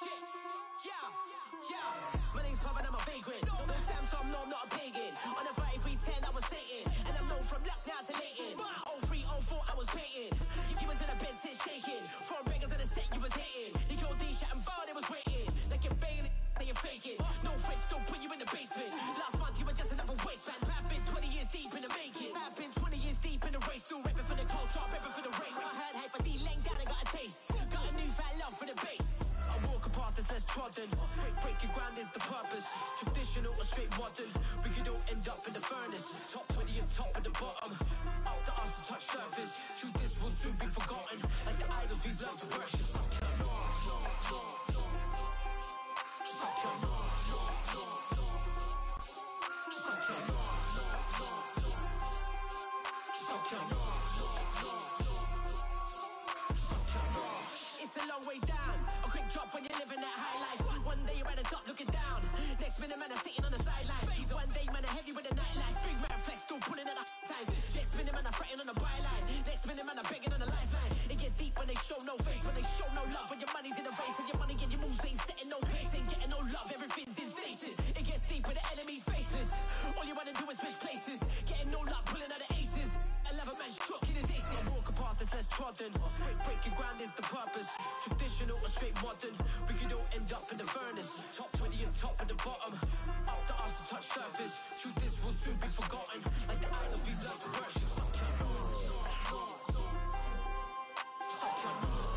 Shit, yeah, yeah. My name's Papa, I'm a vagrant. No Samsung, no, I'm not a pagan. On the 3310, I was Satan. And I'm known from Lucknow to Leighton. 03, 04, I was painting. You was in a bed, sit shaking. Throwing bangers on the set, you was hitting. You killed D shot and bar, they was waiting. Like you're bailing, they you're faking. No threats, don't put you in the basement. Last month, you were just another waste man. I've been 20 years deep in the making. I've been 20 years deep in the race. Still repping for the culture, repping for the race. I Heard hype, but D Lang, that I got a taste. Got a new fat love for the bass. Trodden. Break, breaking ground is the purpose. Traditional or straight modern. We could all end up in the furnace. Top 20 and top of the bottom. Up the arse to touch surface. Truth this will soon be forgotten. Like the idols we've learned to worship. Suck your living that high life. One day you're at the top looking down. Next minute, man, I'm sitting on the sideline. One day, man, I'm heavy with the nightlife. Big man, flex, still pulling at the times. Next minute, man, I'm fretting on the byline. Next minute, man, I'm begging on the lifeline. It gets deep when they show no face, when they show no love. When your money's in the race, when your money and your moves ain't setting no pace, ain't getting no love. Everything's in stasis. It gets deep when the enemy's faceless. All you wanna do is switch places. Getting no luck, pulling out the aces. Eleven man struck in his less trodden. Breaking ground is the purpose. Traditional or straight modern. We could all end up in the furnace. Top 20 and top of the bottom. Up the arse to touch surface. Truth this will soon be forgotten. Like the idols we've learned to worship. Suck your nose. Suck your nose.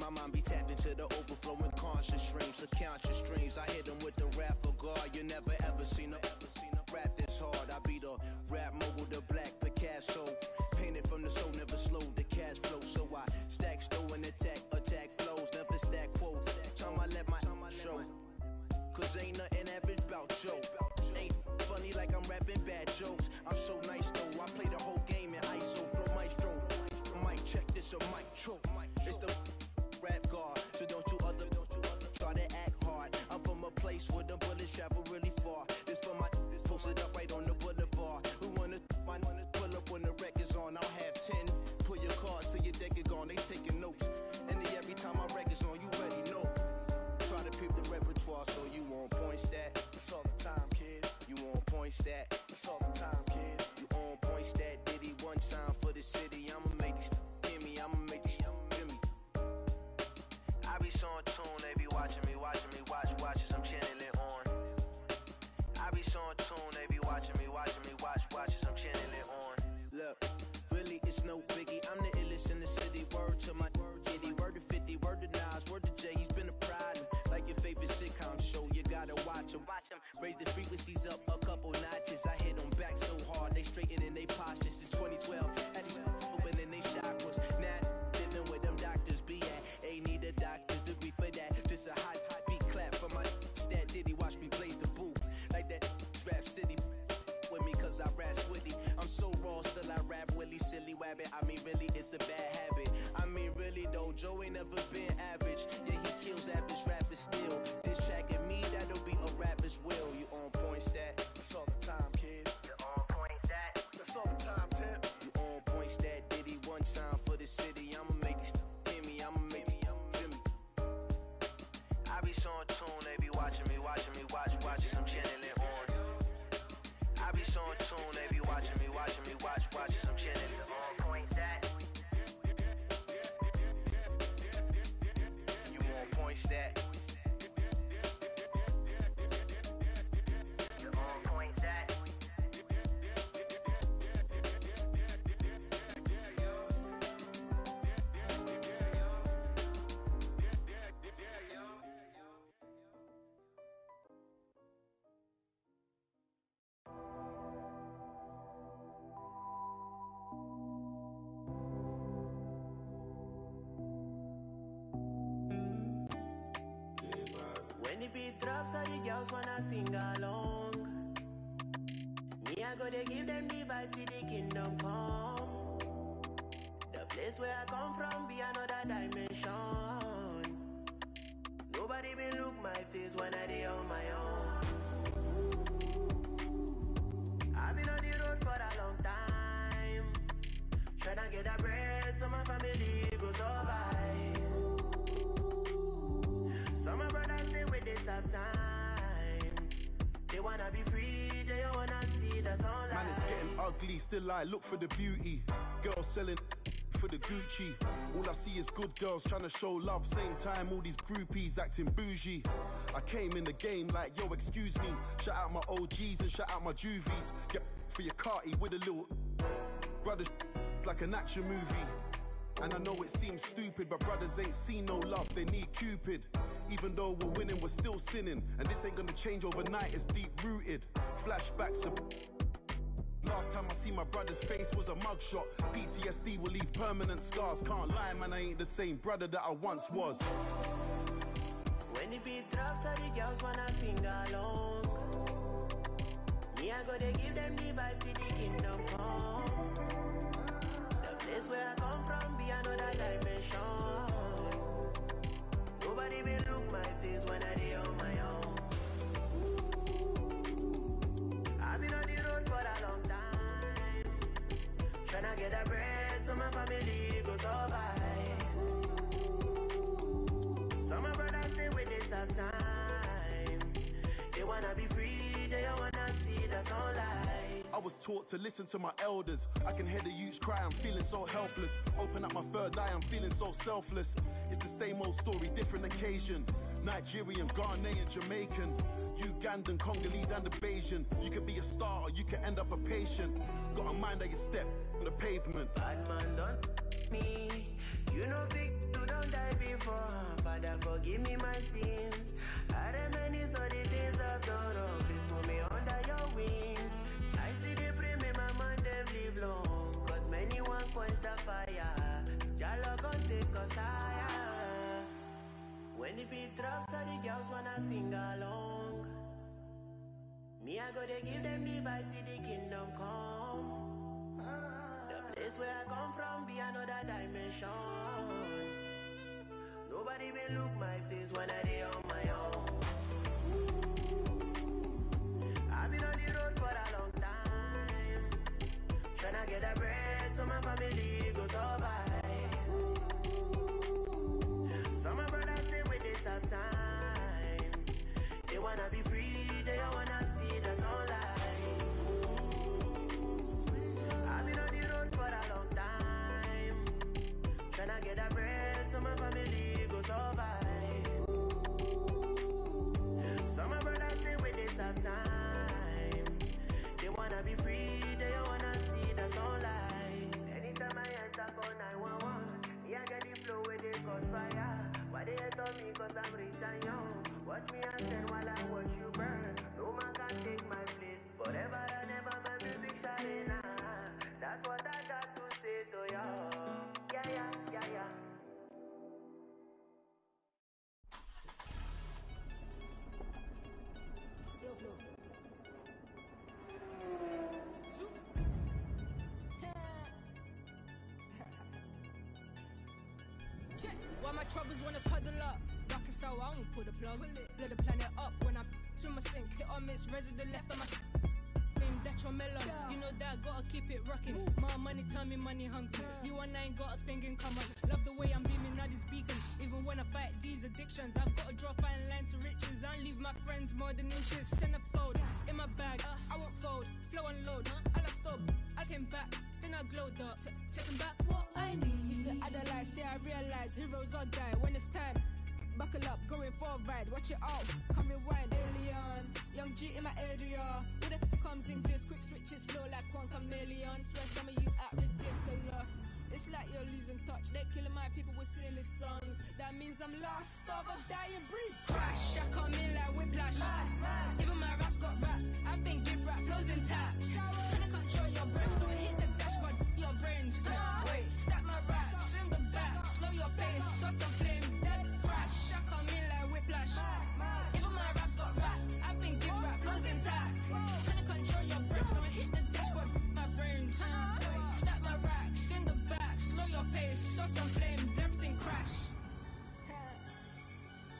My mind be tapped into the overflowing conscious. so count your streams. I hit them with the rap for God. You never ever seen a rap this hard. I be the rap mogul, the black Picasso. Painted from the soul, never slow the cash flow. So I stack, stow, and attack, attack flows, never stack quotes. Time I let my show. Cause ain't nothing average about Joe. Ain't funny like I'm rapping bad jokes. I'm so nice though. I play the whole game in ISO, flow maestro. Mic check this a mic choke. So don't you other don't you other try to act hard. I'm from a place where the bullets travel really far. This for my this posted up right on the boulevard. Who wanna find wanna pull up when the record's on? I'll have ten. Pull your card till your deck is gone. They habit. I When the beat drops, all the girls wanna sing along. Me, I go to give them the vibe till the kingdom come. The place where I come from be another dimension. Nobody been look my face when I dey on my own. I've been on the road for a long time. Tryna get a bread so my family goes survive. Time. They wanna be free, they wanna see the sunlight. Man, it's getting ugly, still I look for the beauty. Girls selling for the Gucci. All I see is good girls trying to show love. Same time, all these groupies acting bougie. I came in the game like, yo, excuse me. Shout out my OGs and shout out my juvies. Get for your carty with a little brothers like an action movie. And I know it seems stupid, but brothers ain't seen no love, they need Cupid. Even though we're winning, we're still sinning. And this ain't gonna change overnight, it's deep rooted. Flashbacks of Last time I see my brother's face was a mugshot. PTSD will leave permanent scars. Can't lie, man, I ain't the same brother that I once was. When the beat drops, all the girls wanna sing along. Me, I go to give them the vibe till the kingdom come. Taught to listen to my elders. I can hear the youths cry, I'm feeling so helpless. Open up my third eye, I'm feeling so selfless. It's the same old story, different occasion. Nigerian, Ghanaian, Jamaican, Ugandan, Congolese, and a Bayesian. You could be a star or you could end up a patient. Got a mind that you step on the pavement. Bad man don't me. You know big, don't die before. Father, forgive me my sins. Long. Cause many won't quench the fire. Jalo gon' take us uh, higher. When the beat drops, all the girls wanna sing along. Me, I go to give them the vibe till the kingdom come. The place where I come from be another dimension. Nobody may look my face when I dey on my own. Get a bread so my family go survive. Some my brothers they with this tough time. They wanna be free, they all wanna see the sunlight. I've been on the road for a long time. Tryna get a bread so my family go survive. Some my brothers they with this tough time. They wanna be free, my troubles wanna cuddle up? Dark and sour, I won't pull the plug. Blow the planet up when I swim my sink. Hit or miss, resident left on my Fame detrimental. You know that, gotta keep it rocking. My money turn me money hungry. You and I ain't got a thing in common. Love the way I'm beaming out this beacon. Even when I fight these addictions, I've got to draw fine line to riches. I leave my friends more than inches. Centerfold in my bag, I won't fold. Flow and load. I lost up, I came back, then I glowed up. T- taking back what I need. Used to idolize till I realize heroes all die when it's time. Buckle up, going for a ride, watch it out, come rewind, alien. Young G in my area, with it comes in this quick switches flow like one chameleon. Swear some of you act ridiculous. It's like you're losing touch, they killing my people with silly songs. That means I'm lost, of a dying breed. Crash, I come in like whiplash. Even my raps got raps, I've been gift rap, flows intact. Can I control your breath? Don't hit the dashboard, your brains. Wait, stack my rap, swim the back, slow your pace, show some flames. Crash, I come in like whiplash. Even my raps got raps, I've been gift rap, flows intact. Slow your pace, show some flames, everything crash.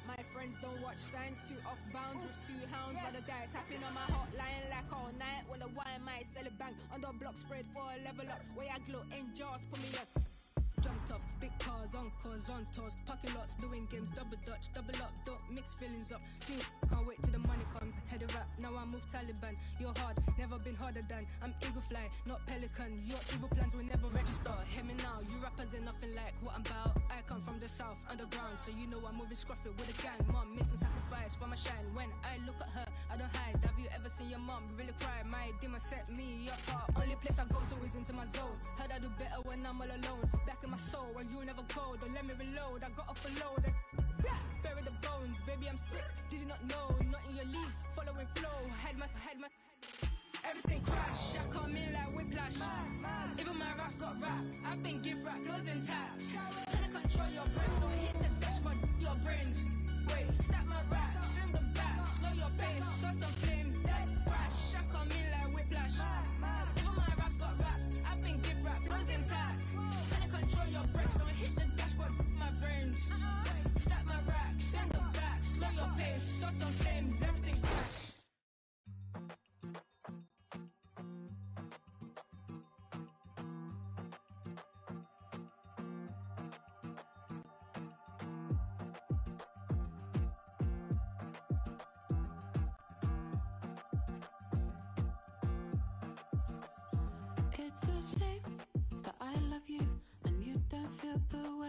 My friends don't watch signs, too off bounds with two hounds. While the guy tapping on my hotline like all night. When the wine might sell a bang. On the block spread for a level up. Way I glow in jars, put me up. Jumped off, big cars, on cars, on tours, parking lots, doing games, double dutch, double up, don't mix feelings up. Two, can't wait till the money comes, head of rap, now I move Taliban. You're hard, never been harder than I'm eagle fly, not pelican. Your evil plans will never register. Hear me now, you rappers ain't nothing like what I'm about. I come from the south, underground, so you know I'm moving scruffy with a gang. Mom, missing sacrifice for my shine. When I look at her, I don't hide. Have you ever seen your mom really cry? My demon set me apart. Only place I go to is into my zone. Heard I do better when I'm all alone. Back in my soul, where you never go. Don't let me reload. I got off a load. and- Bury the bones, baby, I'm sick. Did you not know? Not in your league, following flow. Had my, had my. Everything crash, I come in like whiplash. Even my raps got raps. I've been gift rap, flows intact. I control your brains? Don't hit the dashboard, your brains. Wait, stack my racks in the back. Slow your pace, show some flames. Dead crash, I come in like whiplash. Even my raps got raps. I've been gift rap, flows intact. Control your brains? Don't hit the dashboard, my brains. Uh-uh. Wait, stack my racks in the back. Slow your pace, show some flames. Everything crash.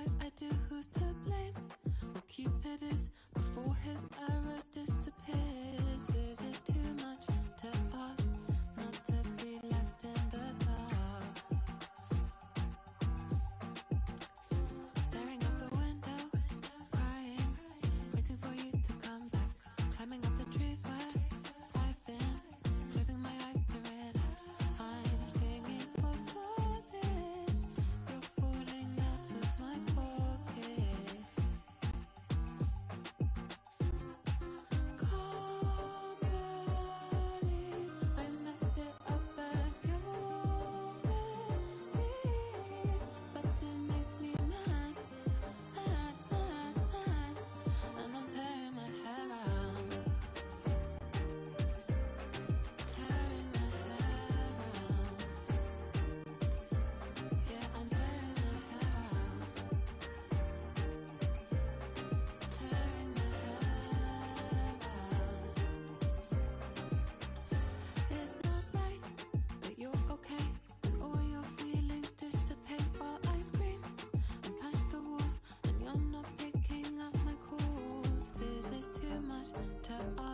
Way I do. Who's to blame? Well, Cupid is before his arrow disappears. Is it too much to us.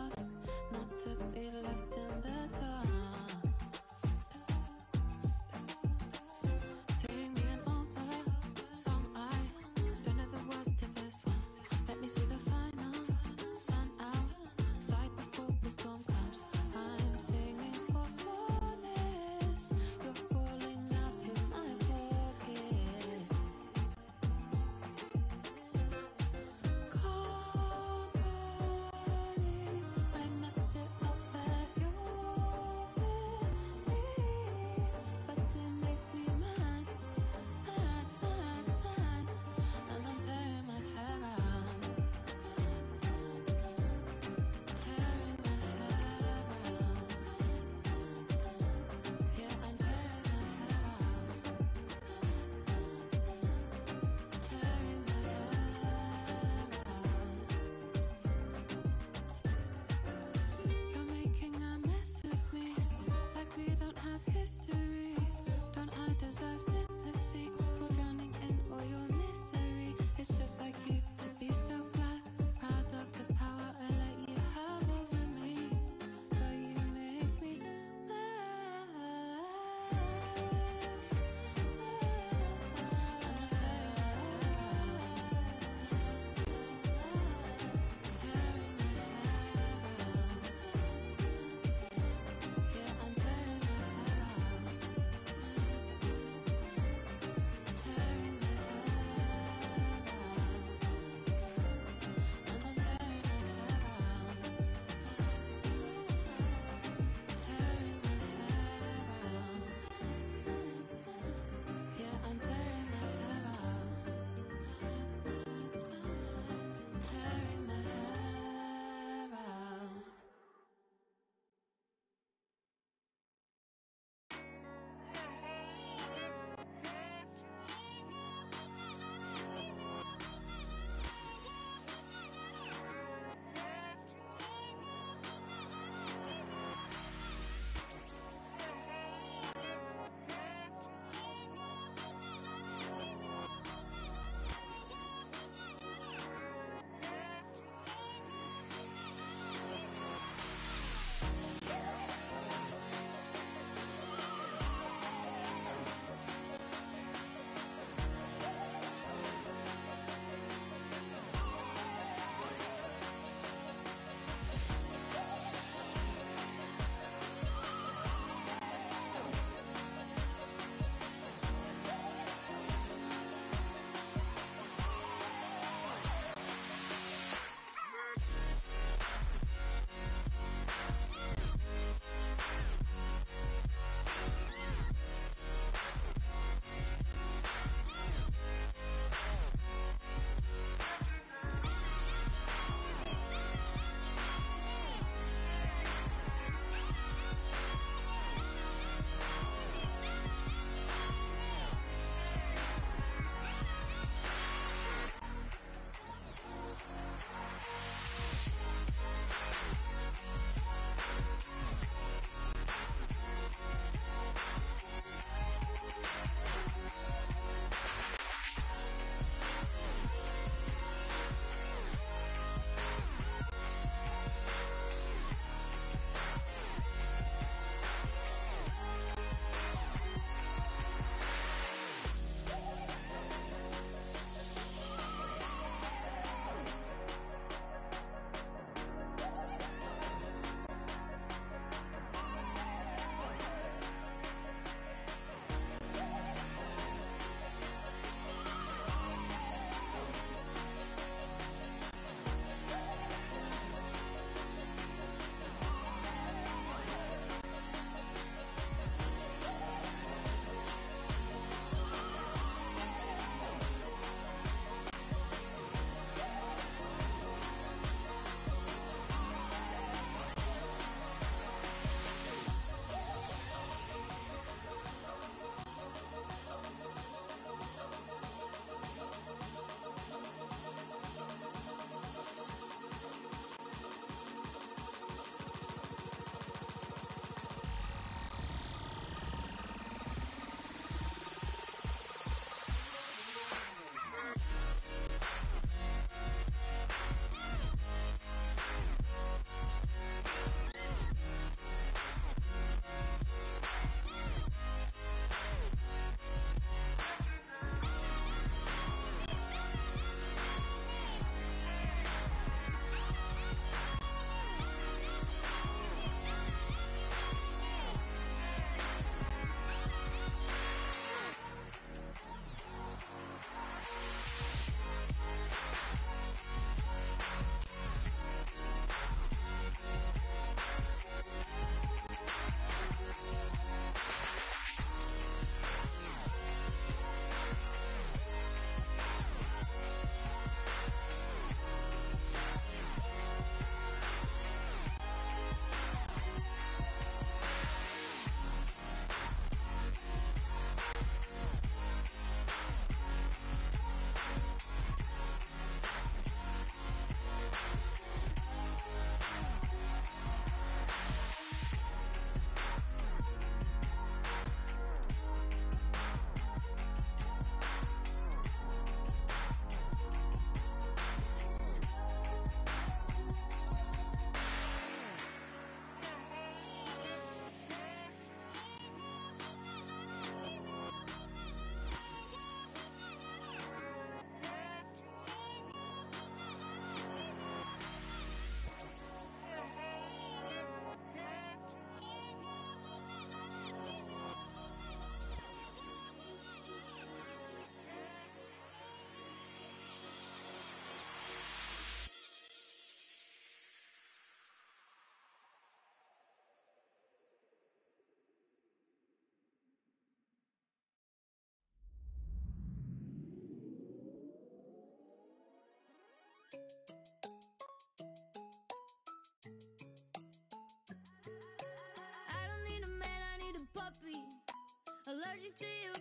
Allergic to you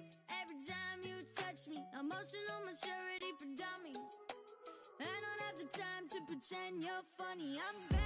every time you touch me. Emotional maturity for dummies. I don't have the time to pretend you're funny. I'm.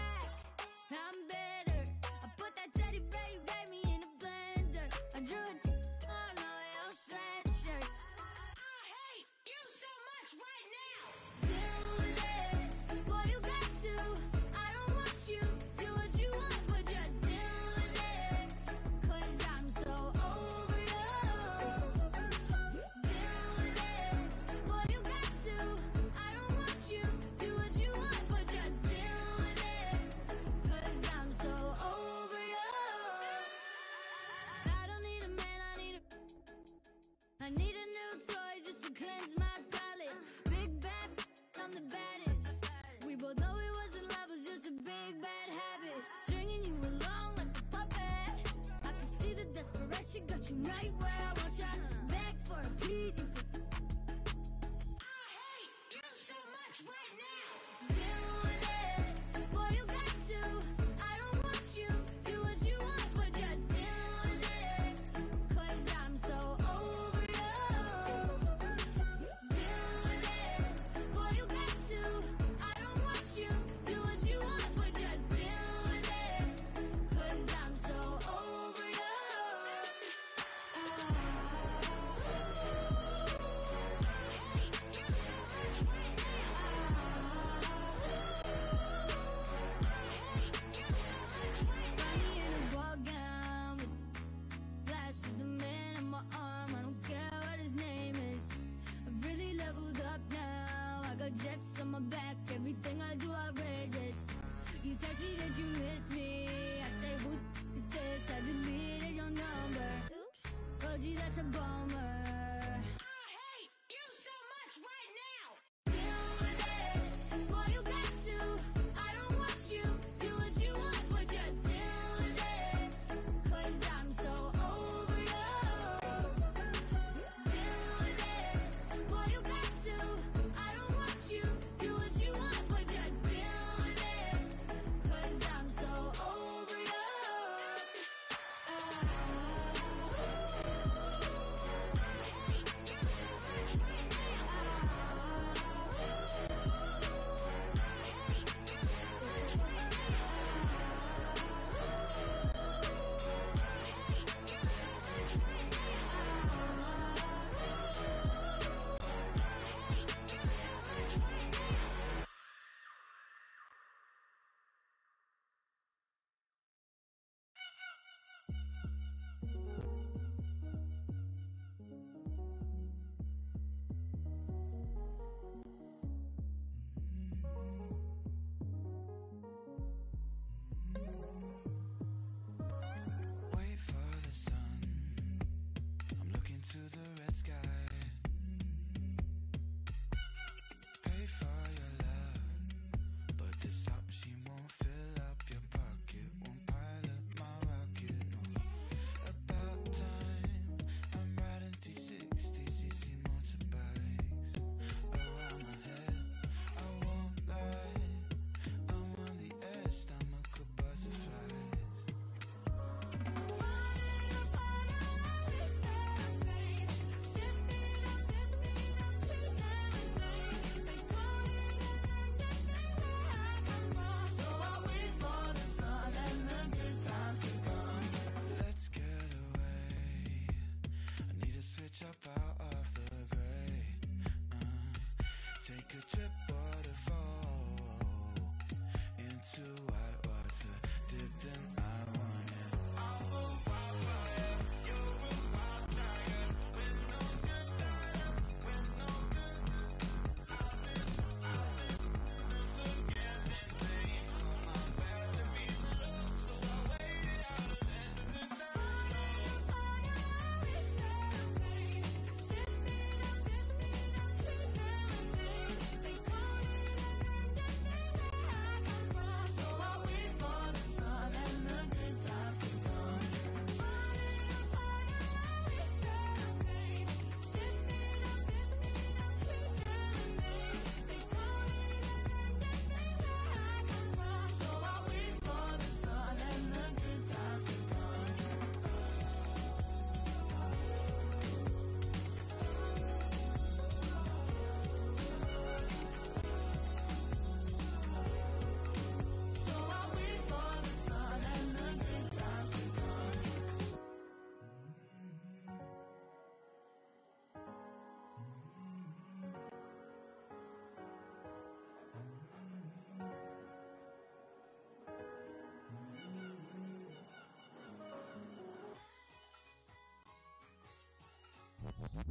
Take a trip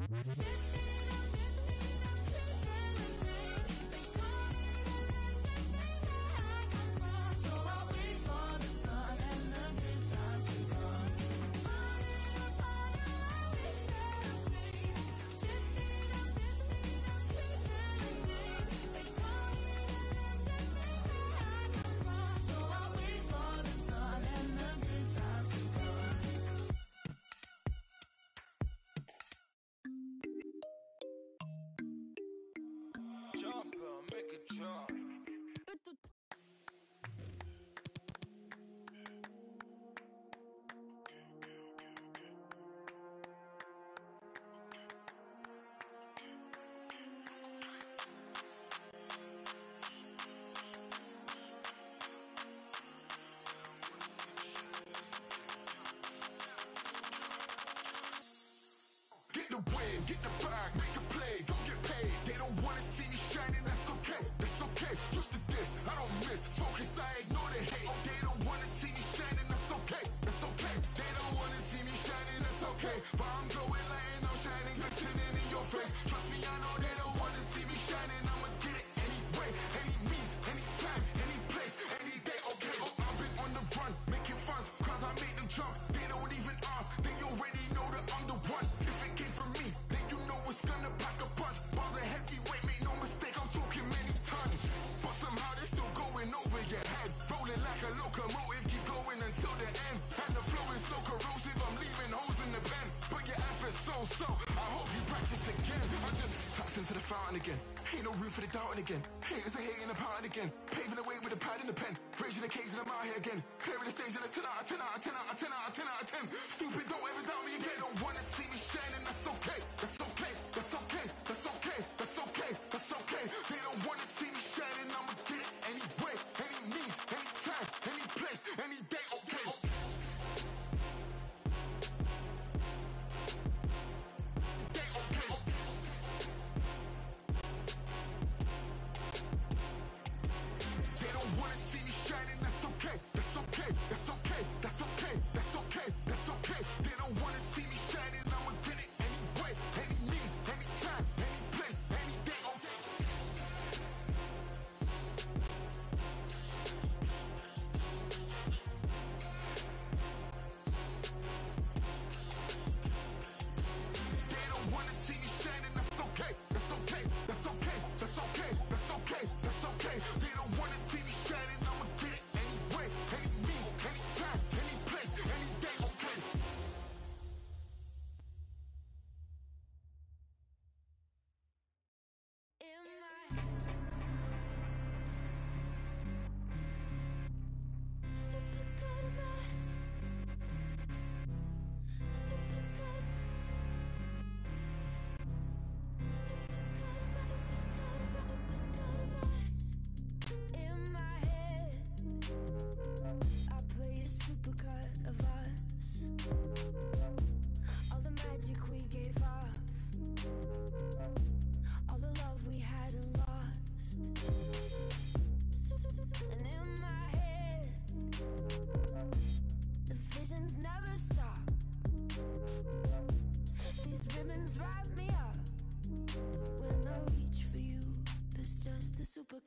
Sit Get the win, get the bag, I don't miss. Focus, I ignore the hate. Oh, they don't wanna see me shining, that's okay, that's okay. They don't wanna see me shining, that's okay. But I'm glowing, lighting, I'm shining, glistening in your face. Trust me, I know they don't wanna see me shining. I'ma get it anyway, any means, anytime, any place, any day, okay. Oh, I've been on the run, making funds, cause I made them jump. They don't even ask, they already know that I'm the one. If it came from me, then you know it's gonna pop. So I hope you practice again. I just tapped into the fountain again. Ain't no room for the doubting again. Haters are hating the pouting again. Paving the way with a pad and a pen. Raising the cage and I'm out here again. Clearing the stage and it's 10 out of 10 out of 10 out of 10 out of 10 out of 10. Stupid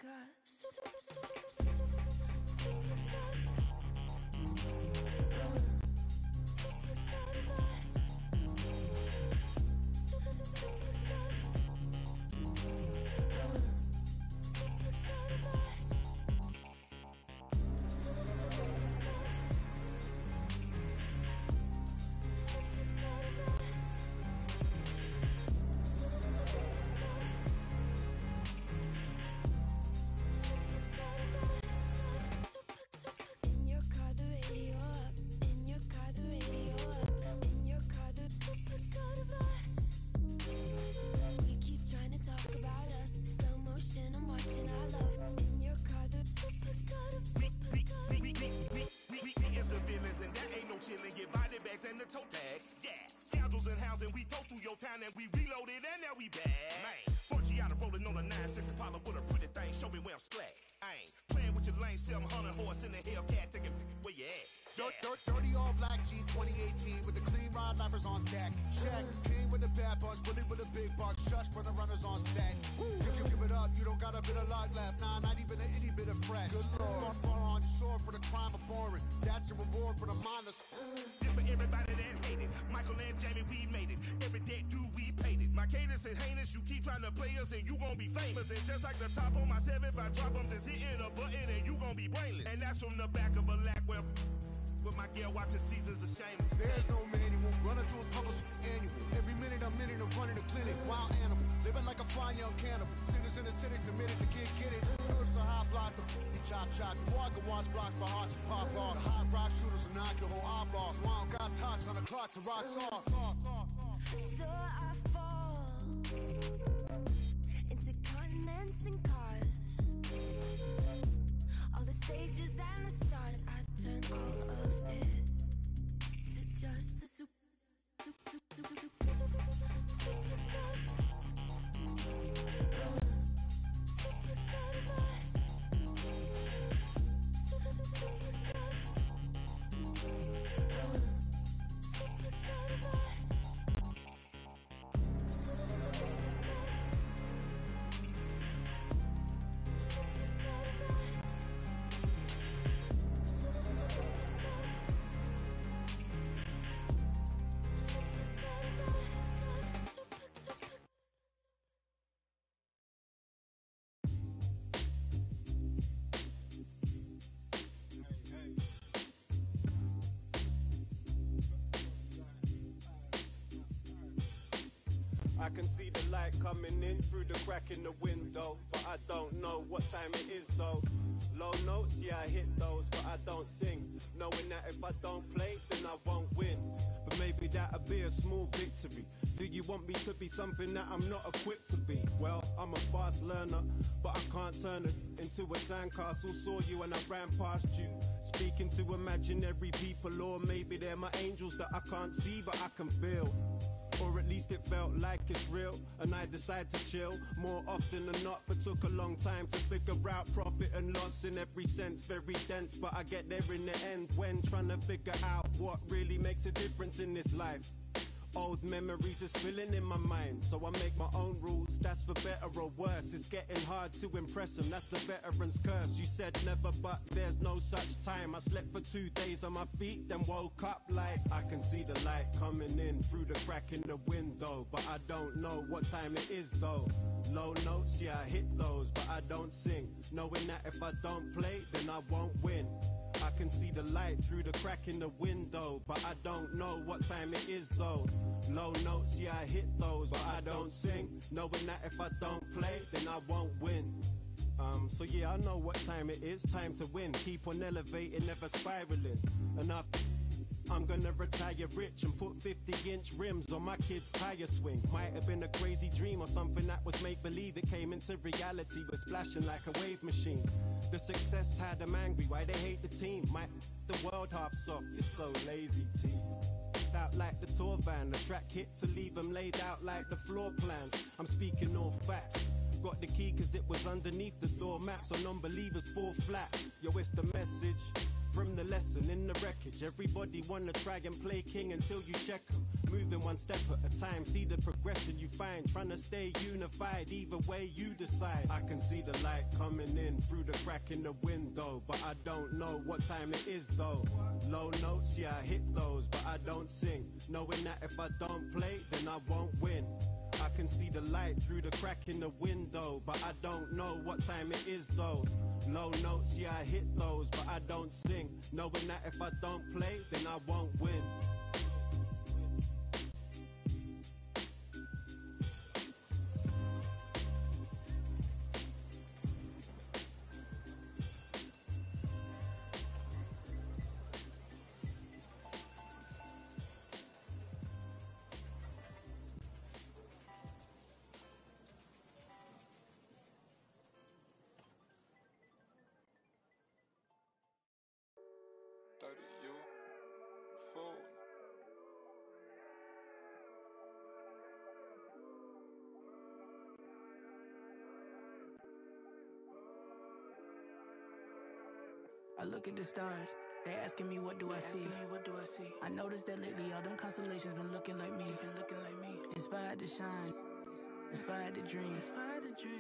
got. down and we reloaded and now we back. Man. 4G out of rolling on a 9-6 Impala with a pretty thing. Show me where I'm slack. I ain't playing with your lane, 700 horse in the Hellcat, taking where you at. Yeah. Dirt, dirt, dirty all black G 2018 with the clean rod lappers on deck. Check. King with the bad bucks, Bully with the big bars. shush when the runners on set. You can give it up, you don't got a bit of luck left. Nah, not even an itty bit of fresh. Good lord. Fall on your sword for the crime of boring. That's your reward for the mindless. Mm. For everybody that hated. Michael and Jamie, we made it. Every debt due, we paid it. My cadence is heinous. You keep trying to play us and you gon' be famous. And just like the top on my seventh, I drop them, just hitting a button and you gon' be brainless. And that's from the back of a lack where with my girl watching seasons of shame. There's no manual. Running to his published annual. Every minute, a minute of running the clinic. Wild animal. Living like a fine young cannibal. Sinners in the cynics admitted the kid get it. Herbs are high block. The you chop chop. You walk and watch blocks by hearts you pop off. The hot rock shooters will knock your whole eyeball. So don't got touch on the clock to rock off. So I the crack in the window, but I don't know what time it is though. Low notes, yeah, I hit those, but I don't sing. Knowing that if I don't play, then I won't win. But maybe that'll be a small victory. Do you want me to be something that I'm not equipped to be? Well, I'm a fast learner, but I can't turn it into a sandcastle. Saw you and I ran past you. Speaking to imaginary people, or maybe they're my angels that I can't see, but I can feel. Or at least it felt like it's real. And I decided to chill more often than not, but took a long time to figure out profit and loss in every sense. Very dense, but I get there in the end when trying to figure out what really makes a difference in this life. Old memories are spilling in my mind, so I make my own rules. That's for better or worse. It's getting hard to impress them. That's the veteran's curse. You said never, but there's no such time. I slept for two days on my feet, then woke up like I can see the light coming in through the crack in the window, but I don't know what time it is though. Low notes, yeah, I hit those, but I don't sing. Knowing that if I don't play, then I won't win. I can see the light through the crack in the window, but I don't know what time it is though. Low notes, yeah, I hit those, but I don't sing. Knowing that if I don't play, then I won't win. Um, so yeah, I know what time it is. Time to win. Keep on elevating, never spiraling. Enough. I'm gonna retire rich and put 50 inch rims on my kid's tire swing. Might have been a crazy dream or something that was make believe. It came into reality, but splashing like a wave machine. The success had them angry. Why they hate the team? Might the world half soft. You're so lazy, T. Out like the tour van, the track hit to leave them laid out like the floor plans. I'm speaking all facts. Got the key cause it was underneath the doormat, so non-believers fall flat. Yo, it's the message from the lesson in the wreckage. Everybody wanna try and play king until you check check 'em. Moving one step at a time, see the progression you find. Trying to stay unified, either way you decide. I can see the light coming in through the crack in the window, but I don't know what time it is though. Low notes, yeah, I hit those, but I don't sing. Knowing that if I don't play, then I won't win. Can see the light through the crack in the window, but I don't know what time it is though. Low notes, yeah, I hit those, but I don't sing. Knowing that if I don't play, then I won't win. The stars, They asking me what do I see? What do I see? I noticed that lately all them constellations been looking like me. Been looking like me. Inspired to shine. Inspired to dream.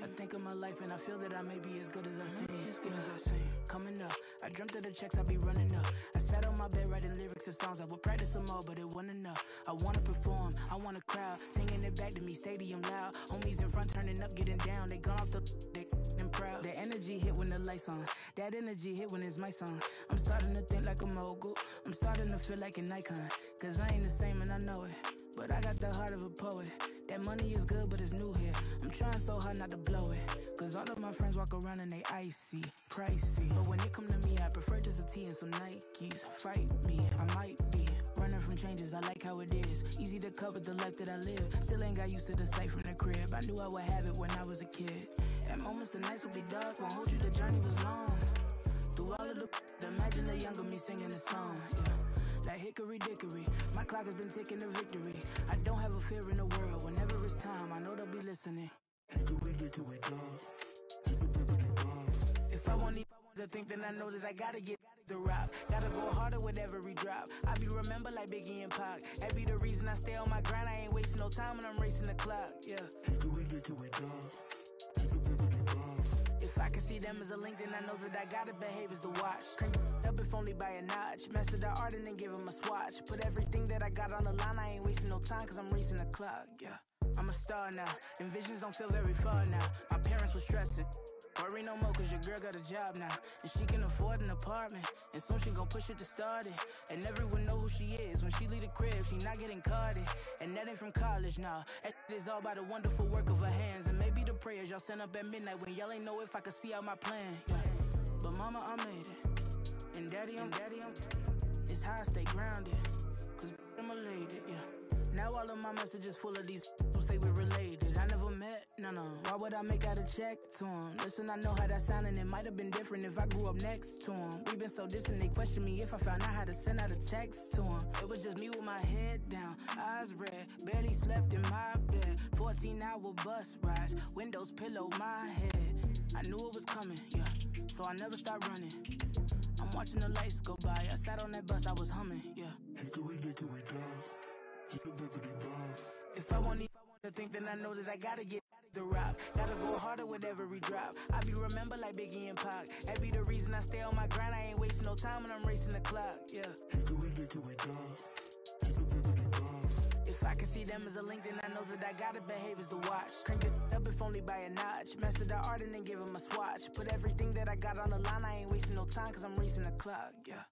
I think of my life and I feel that I may be as good as I seem. As good as I seem. Coming up, I dreamt of the checks I be running up. I sat on my bed writing lyrics and songs. I would practice some more, but it wasn't enough. I wanna perform, I want a crowd singing it back to me, stadium loud. Homies in front turning up, getting down. They gone off the they and proud. That energy hit when the lights on. That energy hit when it's my song. I'm starting to think like a mogul. I'm starting to feel like an icon. Cause I ain't the same and I know it. But I got the heart of a poet. That money is good, but it's new here. I'm trying so hard not to blow it. Cause all of my friends walk around and they icy, pricey. But when it come to me, I prefer just a tee and some Nikes. Fight me, I might be running from changes. I like how it is. Easy to cover the life that I live. Still ain't got used to the sight from the crib. I knew I would have it when I was a kid. At moments, the nights would be dark. Won't hold you, the journey was long. Through all of the, imagine the younger me singing this song. Yeah. Hickory dickory, my clock has been taking to victory. I don't have a fear in the world. Whenever it's time, I know they'll be listening. Hickory dickory dog. He's a bibbity bob. If I want to think, then I know that I gotta get the rock. Gotta go harder with every drop. I be remember like Biggie and Pac. That be the reason I stay on my grind. I ain't wasting no time when I'm racing the clock. Yeah. Hickory dickory dog. I can see them as a link, then I know that I gotta behave as the watch. Crank up if only by a notch. Master the art and then give him a swatch. Put everything that I got on the line. I ain't wasting no time cause I'm racing the clock. Yeah. I'm a star now, and visions don't feel very far now. My parents were stressing. Worry no more cause your girl got a job now And she can afford an apartment And soon she gon' push it to start it And everyone know who she is When she leave the crib, she not getting carded And that ain't from college, nah That is all by the wonderful work of her hands And maybe the prayers y'all send up at midnight When y'all ain't know if I could see out my plan yeah. But mama, I made it And daddy, I'm daddy, I'm It's how I stay grounded Cause I'm elated, yeah now all of my messages full of these who say we're related. No, no. Why would I make out a check to him? Listen, I know how that sounded. It might have been different if I grew up next to him. we been so distant, they question me if I found out how to send out a text to him. It was just me with my head down, eyes red, barely slept in my bed. 14 hour bus rides, windows pillow my head. I knew it was coming, yeah, so I never stopped running. I'm watching the lights go by. I sat on that bus, I was humming, yeah. Hickory dickory dog. He's a bibbity bob. If I want to think, then I know that I gotta get the rock. Gotta go harder with every drop. I be remember like Biggie and Pac. That be the reason I stay on my grind. I ain't wasting no time when I'm racing the clock. Yeah. If I can see them as a link, then I know that I gotta behave as the watch. Crank it up if only by a notch. Master the art and then give him a swatch. Put everything that I got on the line. I ain't wasting no time cause I'm racing the clock. Yeah.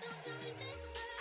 Don't tell me that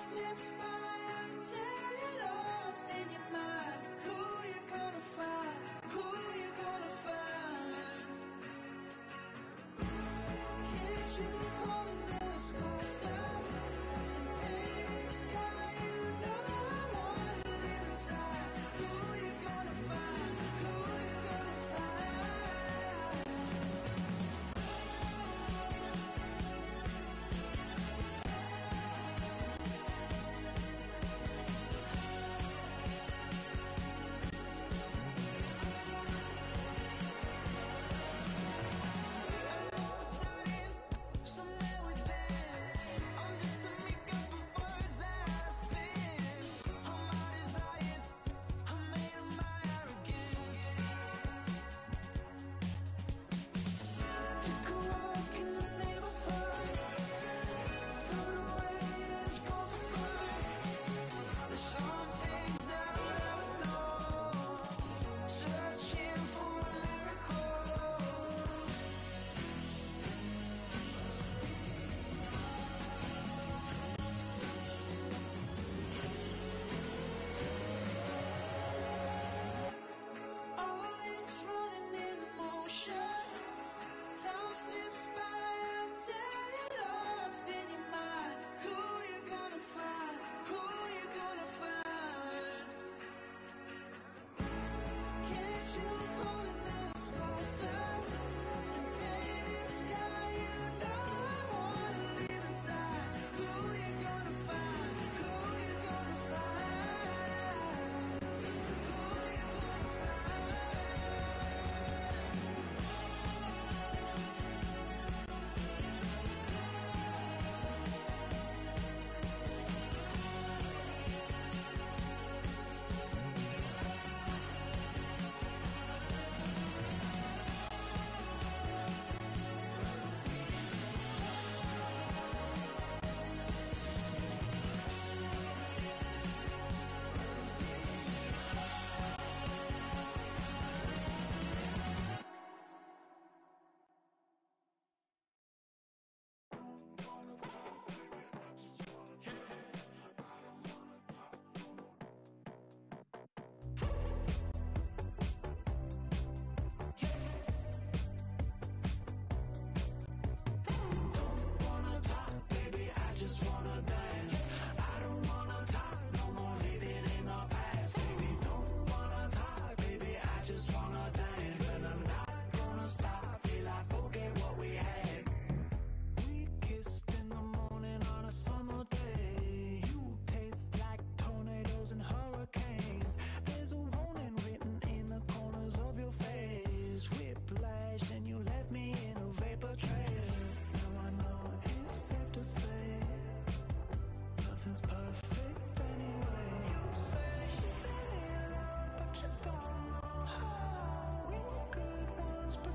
slips by. Who you gonna find? Who you gonna find? Can't you call?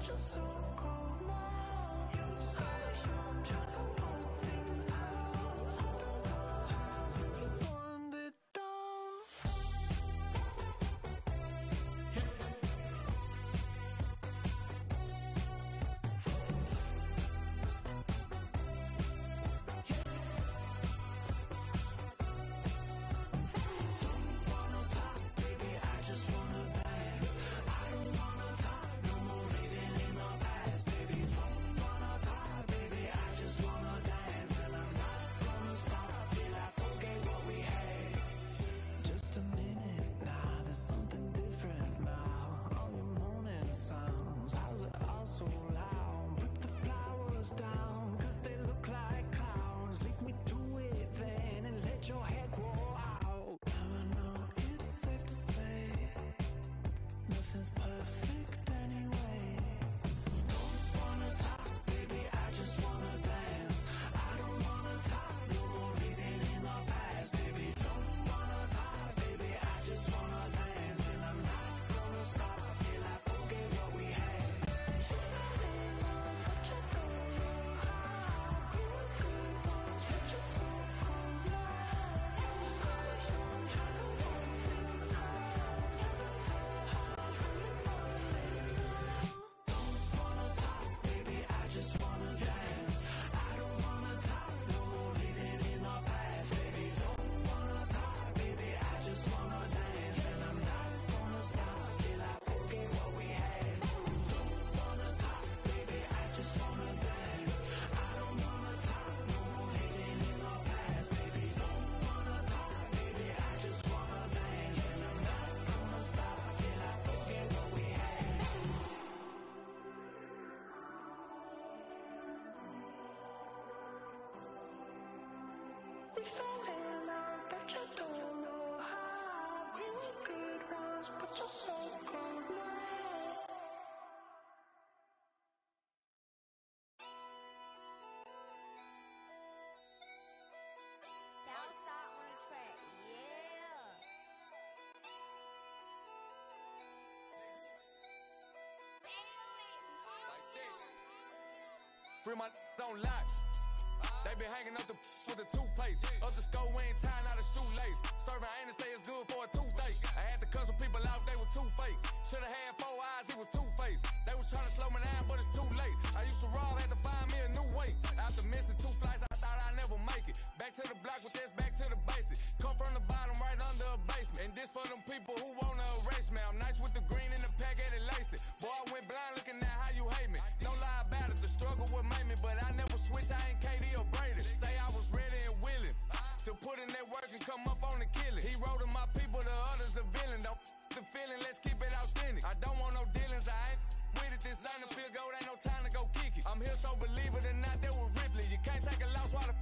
just so Free my don't lock. They been hanging up the with the toothpaste. Up the score, we ain't tying out a shoelace. Serving ain't to say it's good for a toothache. I had to cut some people out, they were too fake. Should've had four eyes, he was two faced. They was trying to slow me down, but it's too late. I used to rob, had to find me a new way. After missing two flights, I thought I'd never make it. Back to the block with this, back to the basics. Come from the bottom, right under a basement. And this for them people who wanna erase me. I'm nice with the green and the pack at it lacy. Boy, I went blind looking at how you hate me. No lie about it, the struggle would make me, but I never switch. I ain't KD or to put in that work and come up on the killing. He wrote to my people, the others a villain. Don't the feeling, let's keep it authentic. I don't want no dealings, I ain't with it. This ain't a field goal, ain't no time to go kick it. I'm here, so believe it or not, that was Ripley. You can't take a loss while the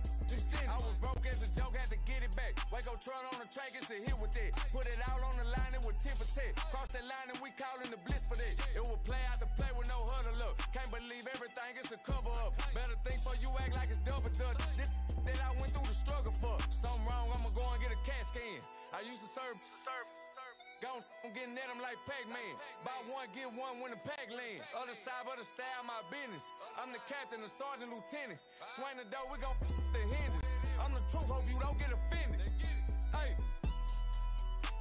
it. I was broke as a joke, had to get it back. Waco Trun on the track, it's a hit with that. Put it out on the line, it was tip for tat. Cross that line and we callin' the blitz for that. It will play out the play with no huddle up. Can't believe everything, it's a cover up. Better think for you act like it's double dutch. This that I went through the struggle for. Something wrong, I'ma go and get a CAT scan. I used to serve, serve, Gone, I'm getting at 'em like Pac-Man. Buy one, get one when the pack land. Other side of the style, my business. I'm the captain, the sergeant, lieutenant. Swing the door, we gon' the hinges. Truth, hope you don't get offended. Hey.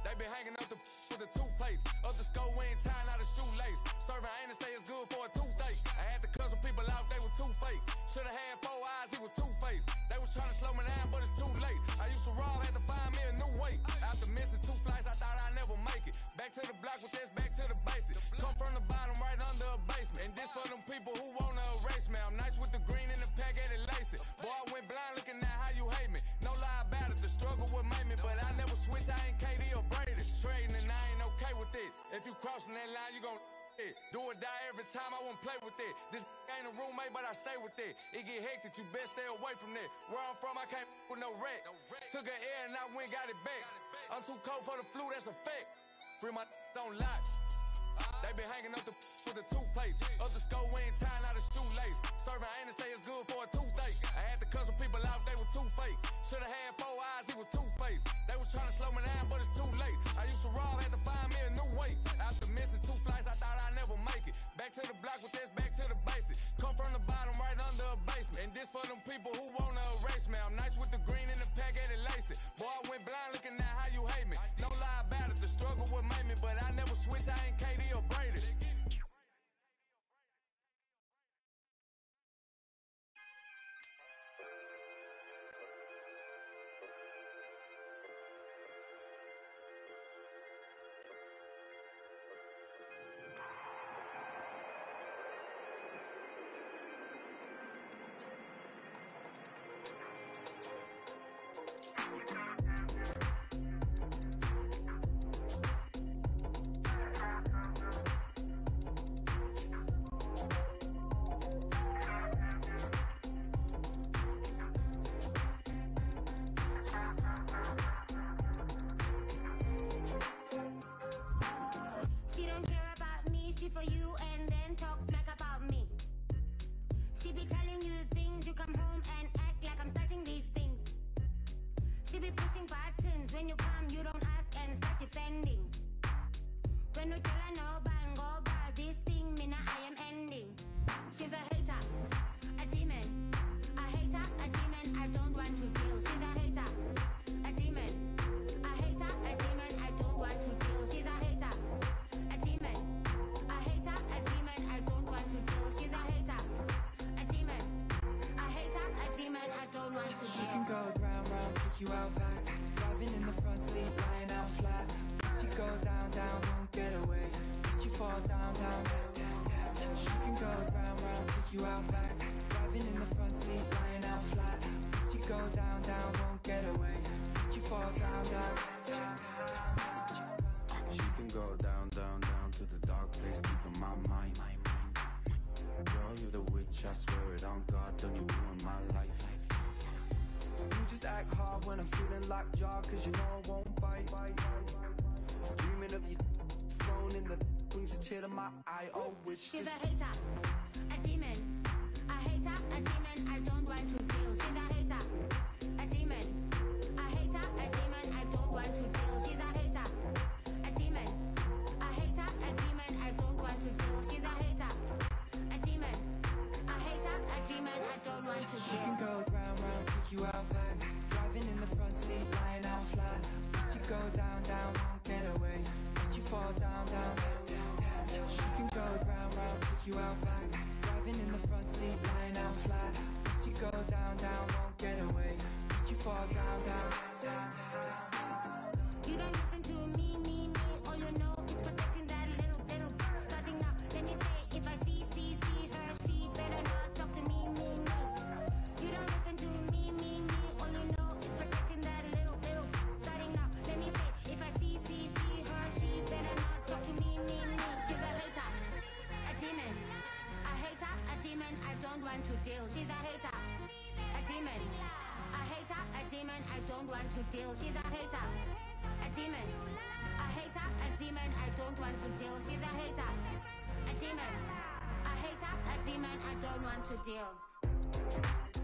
They been hanging up the with the toothpaste. Up the score, we tying out a shoelace. Serving ain't to say it's good for a toothache. I had to cut some people out, they were too fake. Should've had four eyes, he was two faced. They was trying to slow me down, but it's too late. I used to rob, had to find me a new way. After missing two flights, I thought I'd never make it. Back to the block with this, back to the basics. Come from the bottom, right under a basement. And this for them people who wanna erase me. I'm nice with the green and the pack and it lace it. Boy, I went blind looking me, but I never switch. I ain't KD or Brady. Trading and I ain't okay with it. If you crossing that line, you gon' it. Do or die every time I won't play with it. This ain't a roommate, but I stay with it. It get hectic, you best stay away from that. Where I'm from, I can't with no wreck. Took an air and I went got it back. I'm too cold for the flu, that's a fact. Free my don't lock. They been hanging up the with the toothpaste. Up Other skull, we ain't tying out his shoelace. Serving ain't to say it's good for a toothache. I had to cut some people out, they were too fake. Should've had four eyes, he was too faced. They was trying to slow me down, but it's too late. I used to rob, had to find me a new way. After missing two flights, I thought I'd never make it. Back to the block with this, back to the basic. Come from the bottom, right under a basement. And this for them people who wanna erase me. I'm nice with the green and the pack, and it lace it. Boy, I went blind looking at but I never switch. I ain't KD or Brady. She can go round, round, take you out back. Driving in the front seat, lying out flat. Once you go down, down, won't get away. Let you fall down, down, down, down. She can go round, round, take you out back. Driving in the front seat, lying out flat. Once you go down, down, won't get away. Let you fall down, down, down, down. She can go down, down, down to the dark place deep in my mind. Girl, you're the witch, I swear when I'm feeling lockjaw, cause you know I won't bite. Dreaming of you thrown in the brings a tear to my eye. Oh, which She's a hater, a demon. A hater, a demon, I don't want to deal. She's a hater, a demon. A hater, a demon, I don't want to deal. She's a hater, a demon. A hater, a demon, I don't want to deal. She's a hater, a demon. A hater, a demon, I don't want to deal She can go round, round, take you out back. Driving in the front seat, lying out flat. Once you go down, down, won't get away. Let you fall down, down, down, down, down. She can go round, round, take you out back. Driving in the front seat, lying out flat. Once you go down, down, won't get away. Let you fall down, down, down, down. You don't listen to me. Demon. I don't want to deal. She's a hater, a demon. A hater, a demon. I don't want to deal. She's a hater, a demon. A hater, a demon. I don't want to deal. She's a hater, a demon. A hater, a demon. I don't want to deal.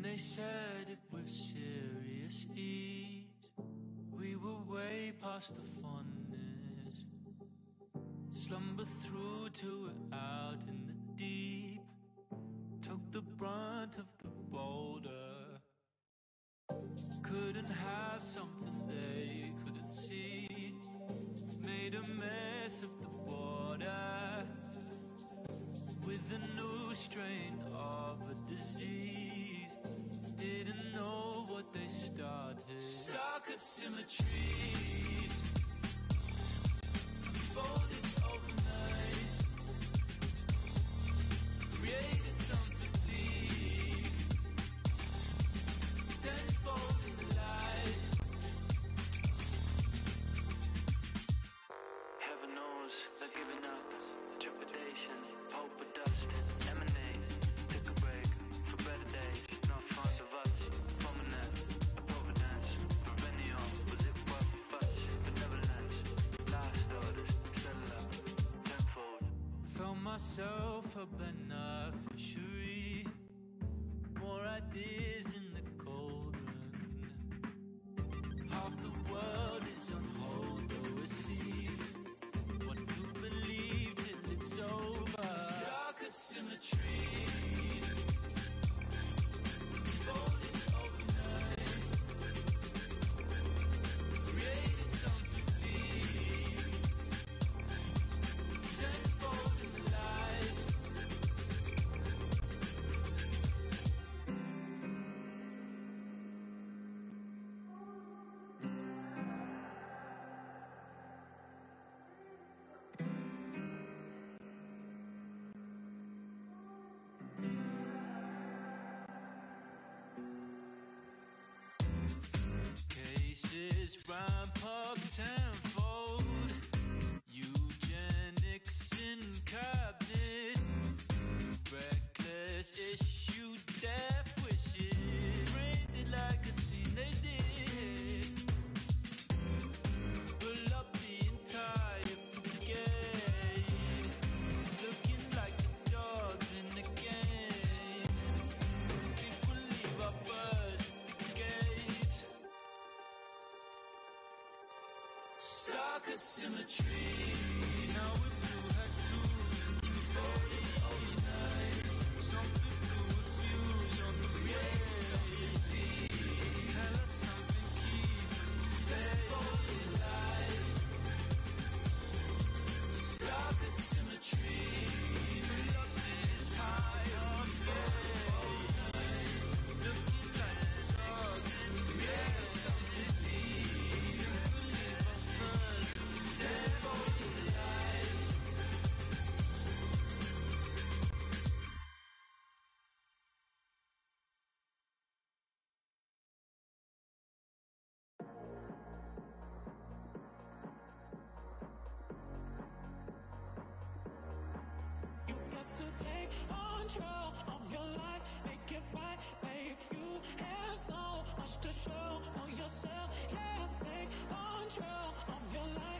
When they said it with serious ease, we were way past the fondness. Slumber through to it out in the deep, took the brunt of the boulder. Couldn't have something they couldn't see, made a mess of the border with a new strain of a disease. Started. Stark asymmetries, folded beneficiary. More ideas just ride pop, Town. symmetry. Now we're. to take control of your life, make it right, babe. You have so much to show for yourself. Yeah, take control of your life.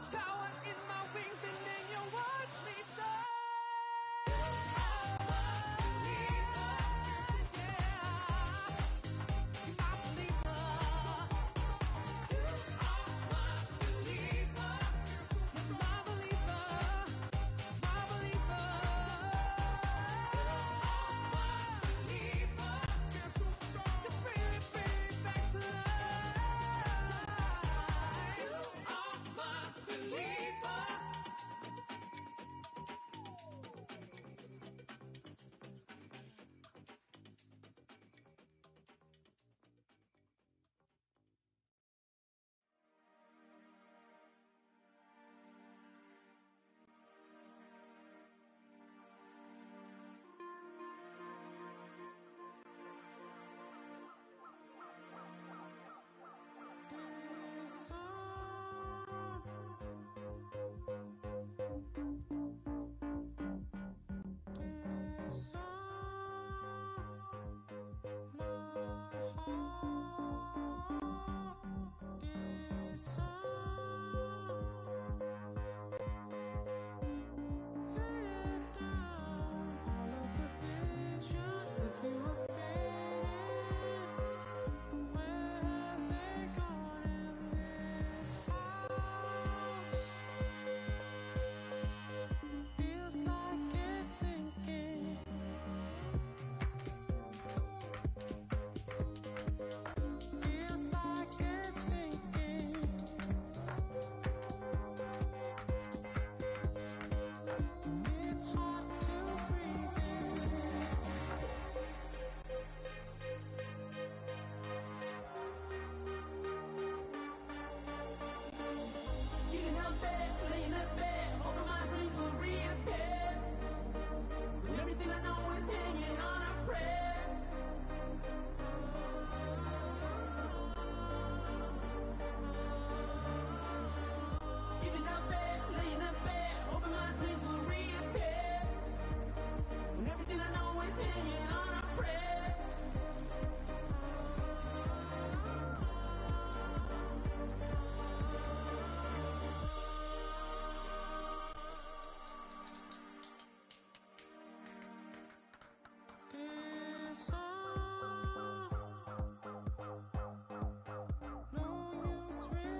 of. just like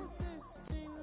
resisting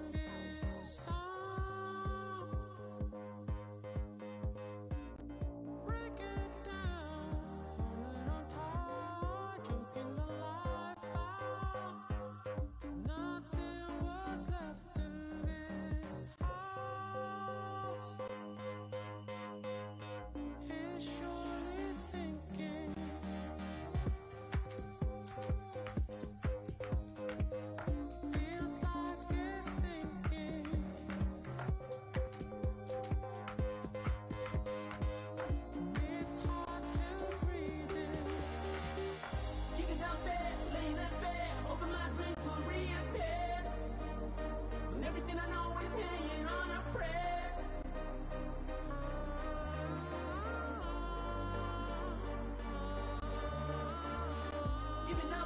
even know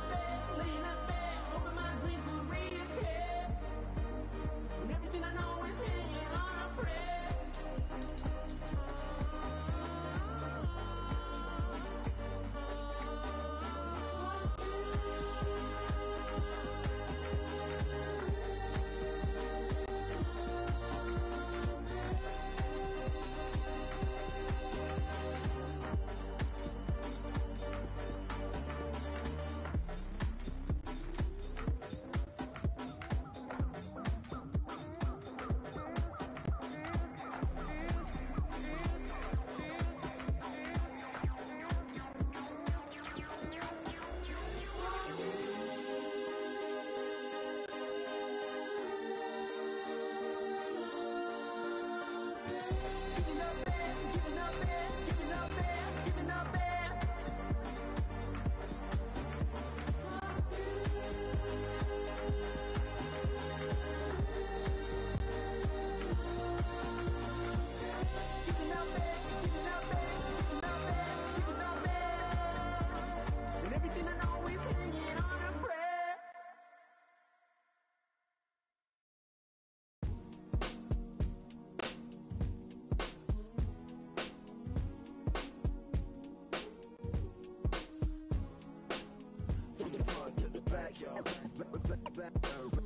giving up, man, giving up, man.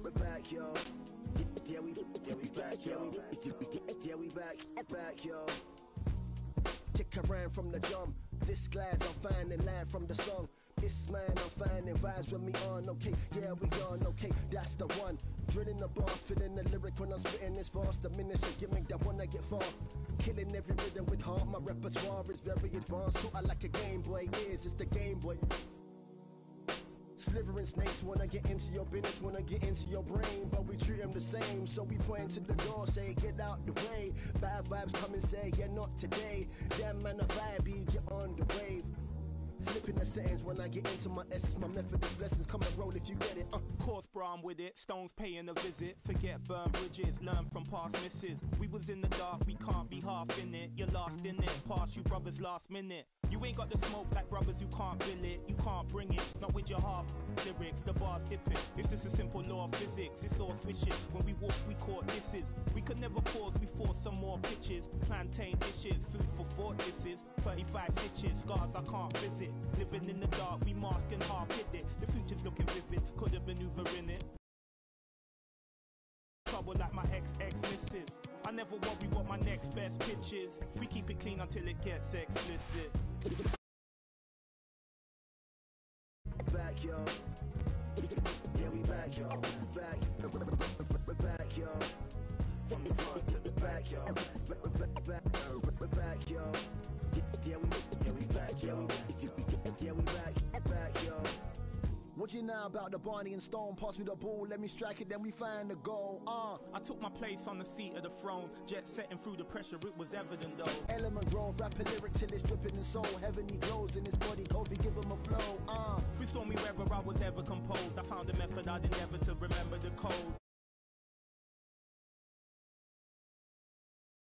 We're back, yo. Yeah, we, yeah, we back, yo. Yeah, we back, back, yo. Kick around from the jump. This glad I'm finding land from the song. This man I'm finding vibes with me on. Okay, yeah, we on. Okay, that's the one. Drilling the bars, filling the lyric when I'm spitting this fast. The minutes a gimmick that wanna get far. Killing every rhythm with heart. My repertoire is very advanced. So I like a Game Boy is. It's the Game Boy. Slivering snakes wanna get into your business, wanna get into your brain, but we treat them the same. So we point to the door, say get out the way. Bad vibes come and say yeah, not today. Damn man, a vibe, get on the wave. Flipping the settings when I get into my essence, my method of blessings. Come and roll if you get it. Uh. Course, bro, I'm with it. Stones paying a visit. Forget burn bridges, learn from past misses. We was in the dark, we can't be half in it. You're lost in it. Pass you brothers last minute. You ain't got the smoke like brothers You can't bill it. You can't bring it, not with your heart. Lyrics, the bars dipping. It's just a simple law of physics. It's all swishing. When we walk, we caught misses. We could never pause, we force some more pitches. Plantain dishes, food for disses. 35 stitches, scars I can't visit. Living in the dark, we mask and half hit it. The future's looking vivid, could have maneuver in it. Trouble like my ex ex misses. I never worry what my next best pitch is. We keep it clean until it gets explicit. About the Barney and Stone? Pass me the ball, let me strike it, then we find the goal. Uh. I took my place on the seat of the throne. Jet setting through the pressure, it was evident though. Element grove, rap a lyric till it's dripping in soul. Heavenly glows in his body, Kobe give him a flow. Uh. Through stormy weather, I was ever composed. I found a method I'd endeavor to remember the code.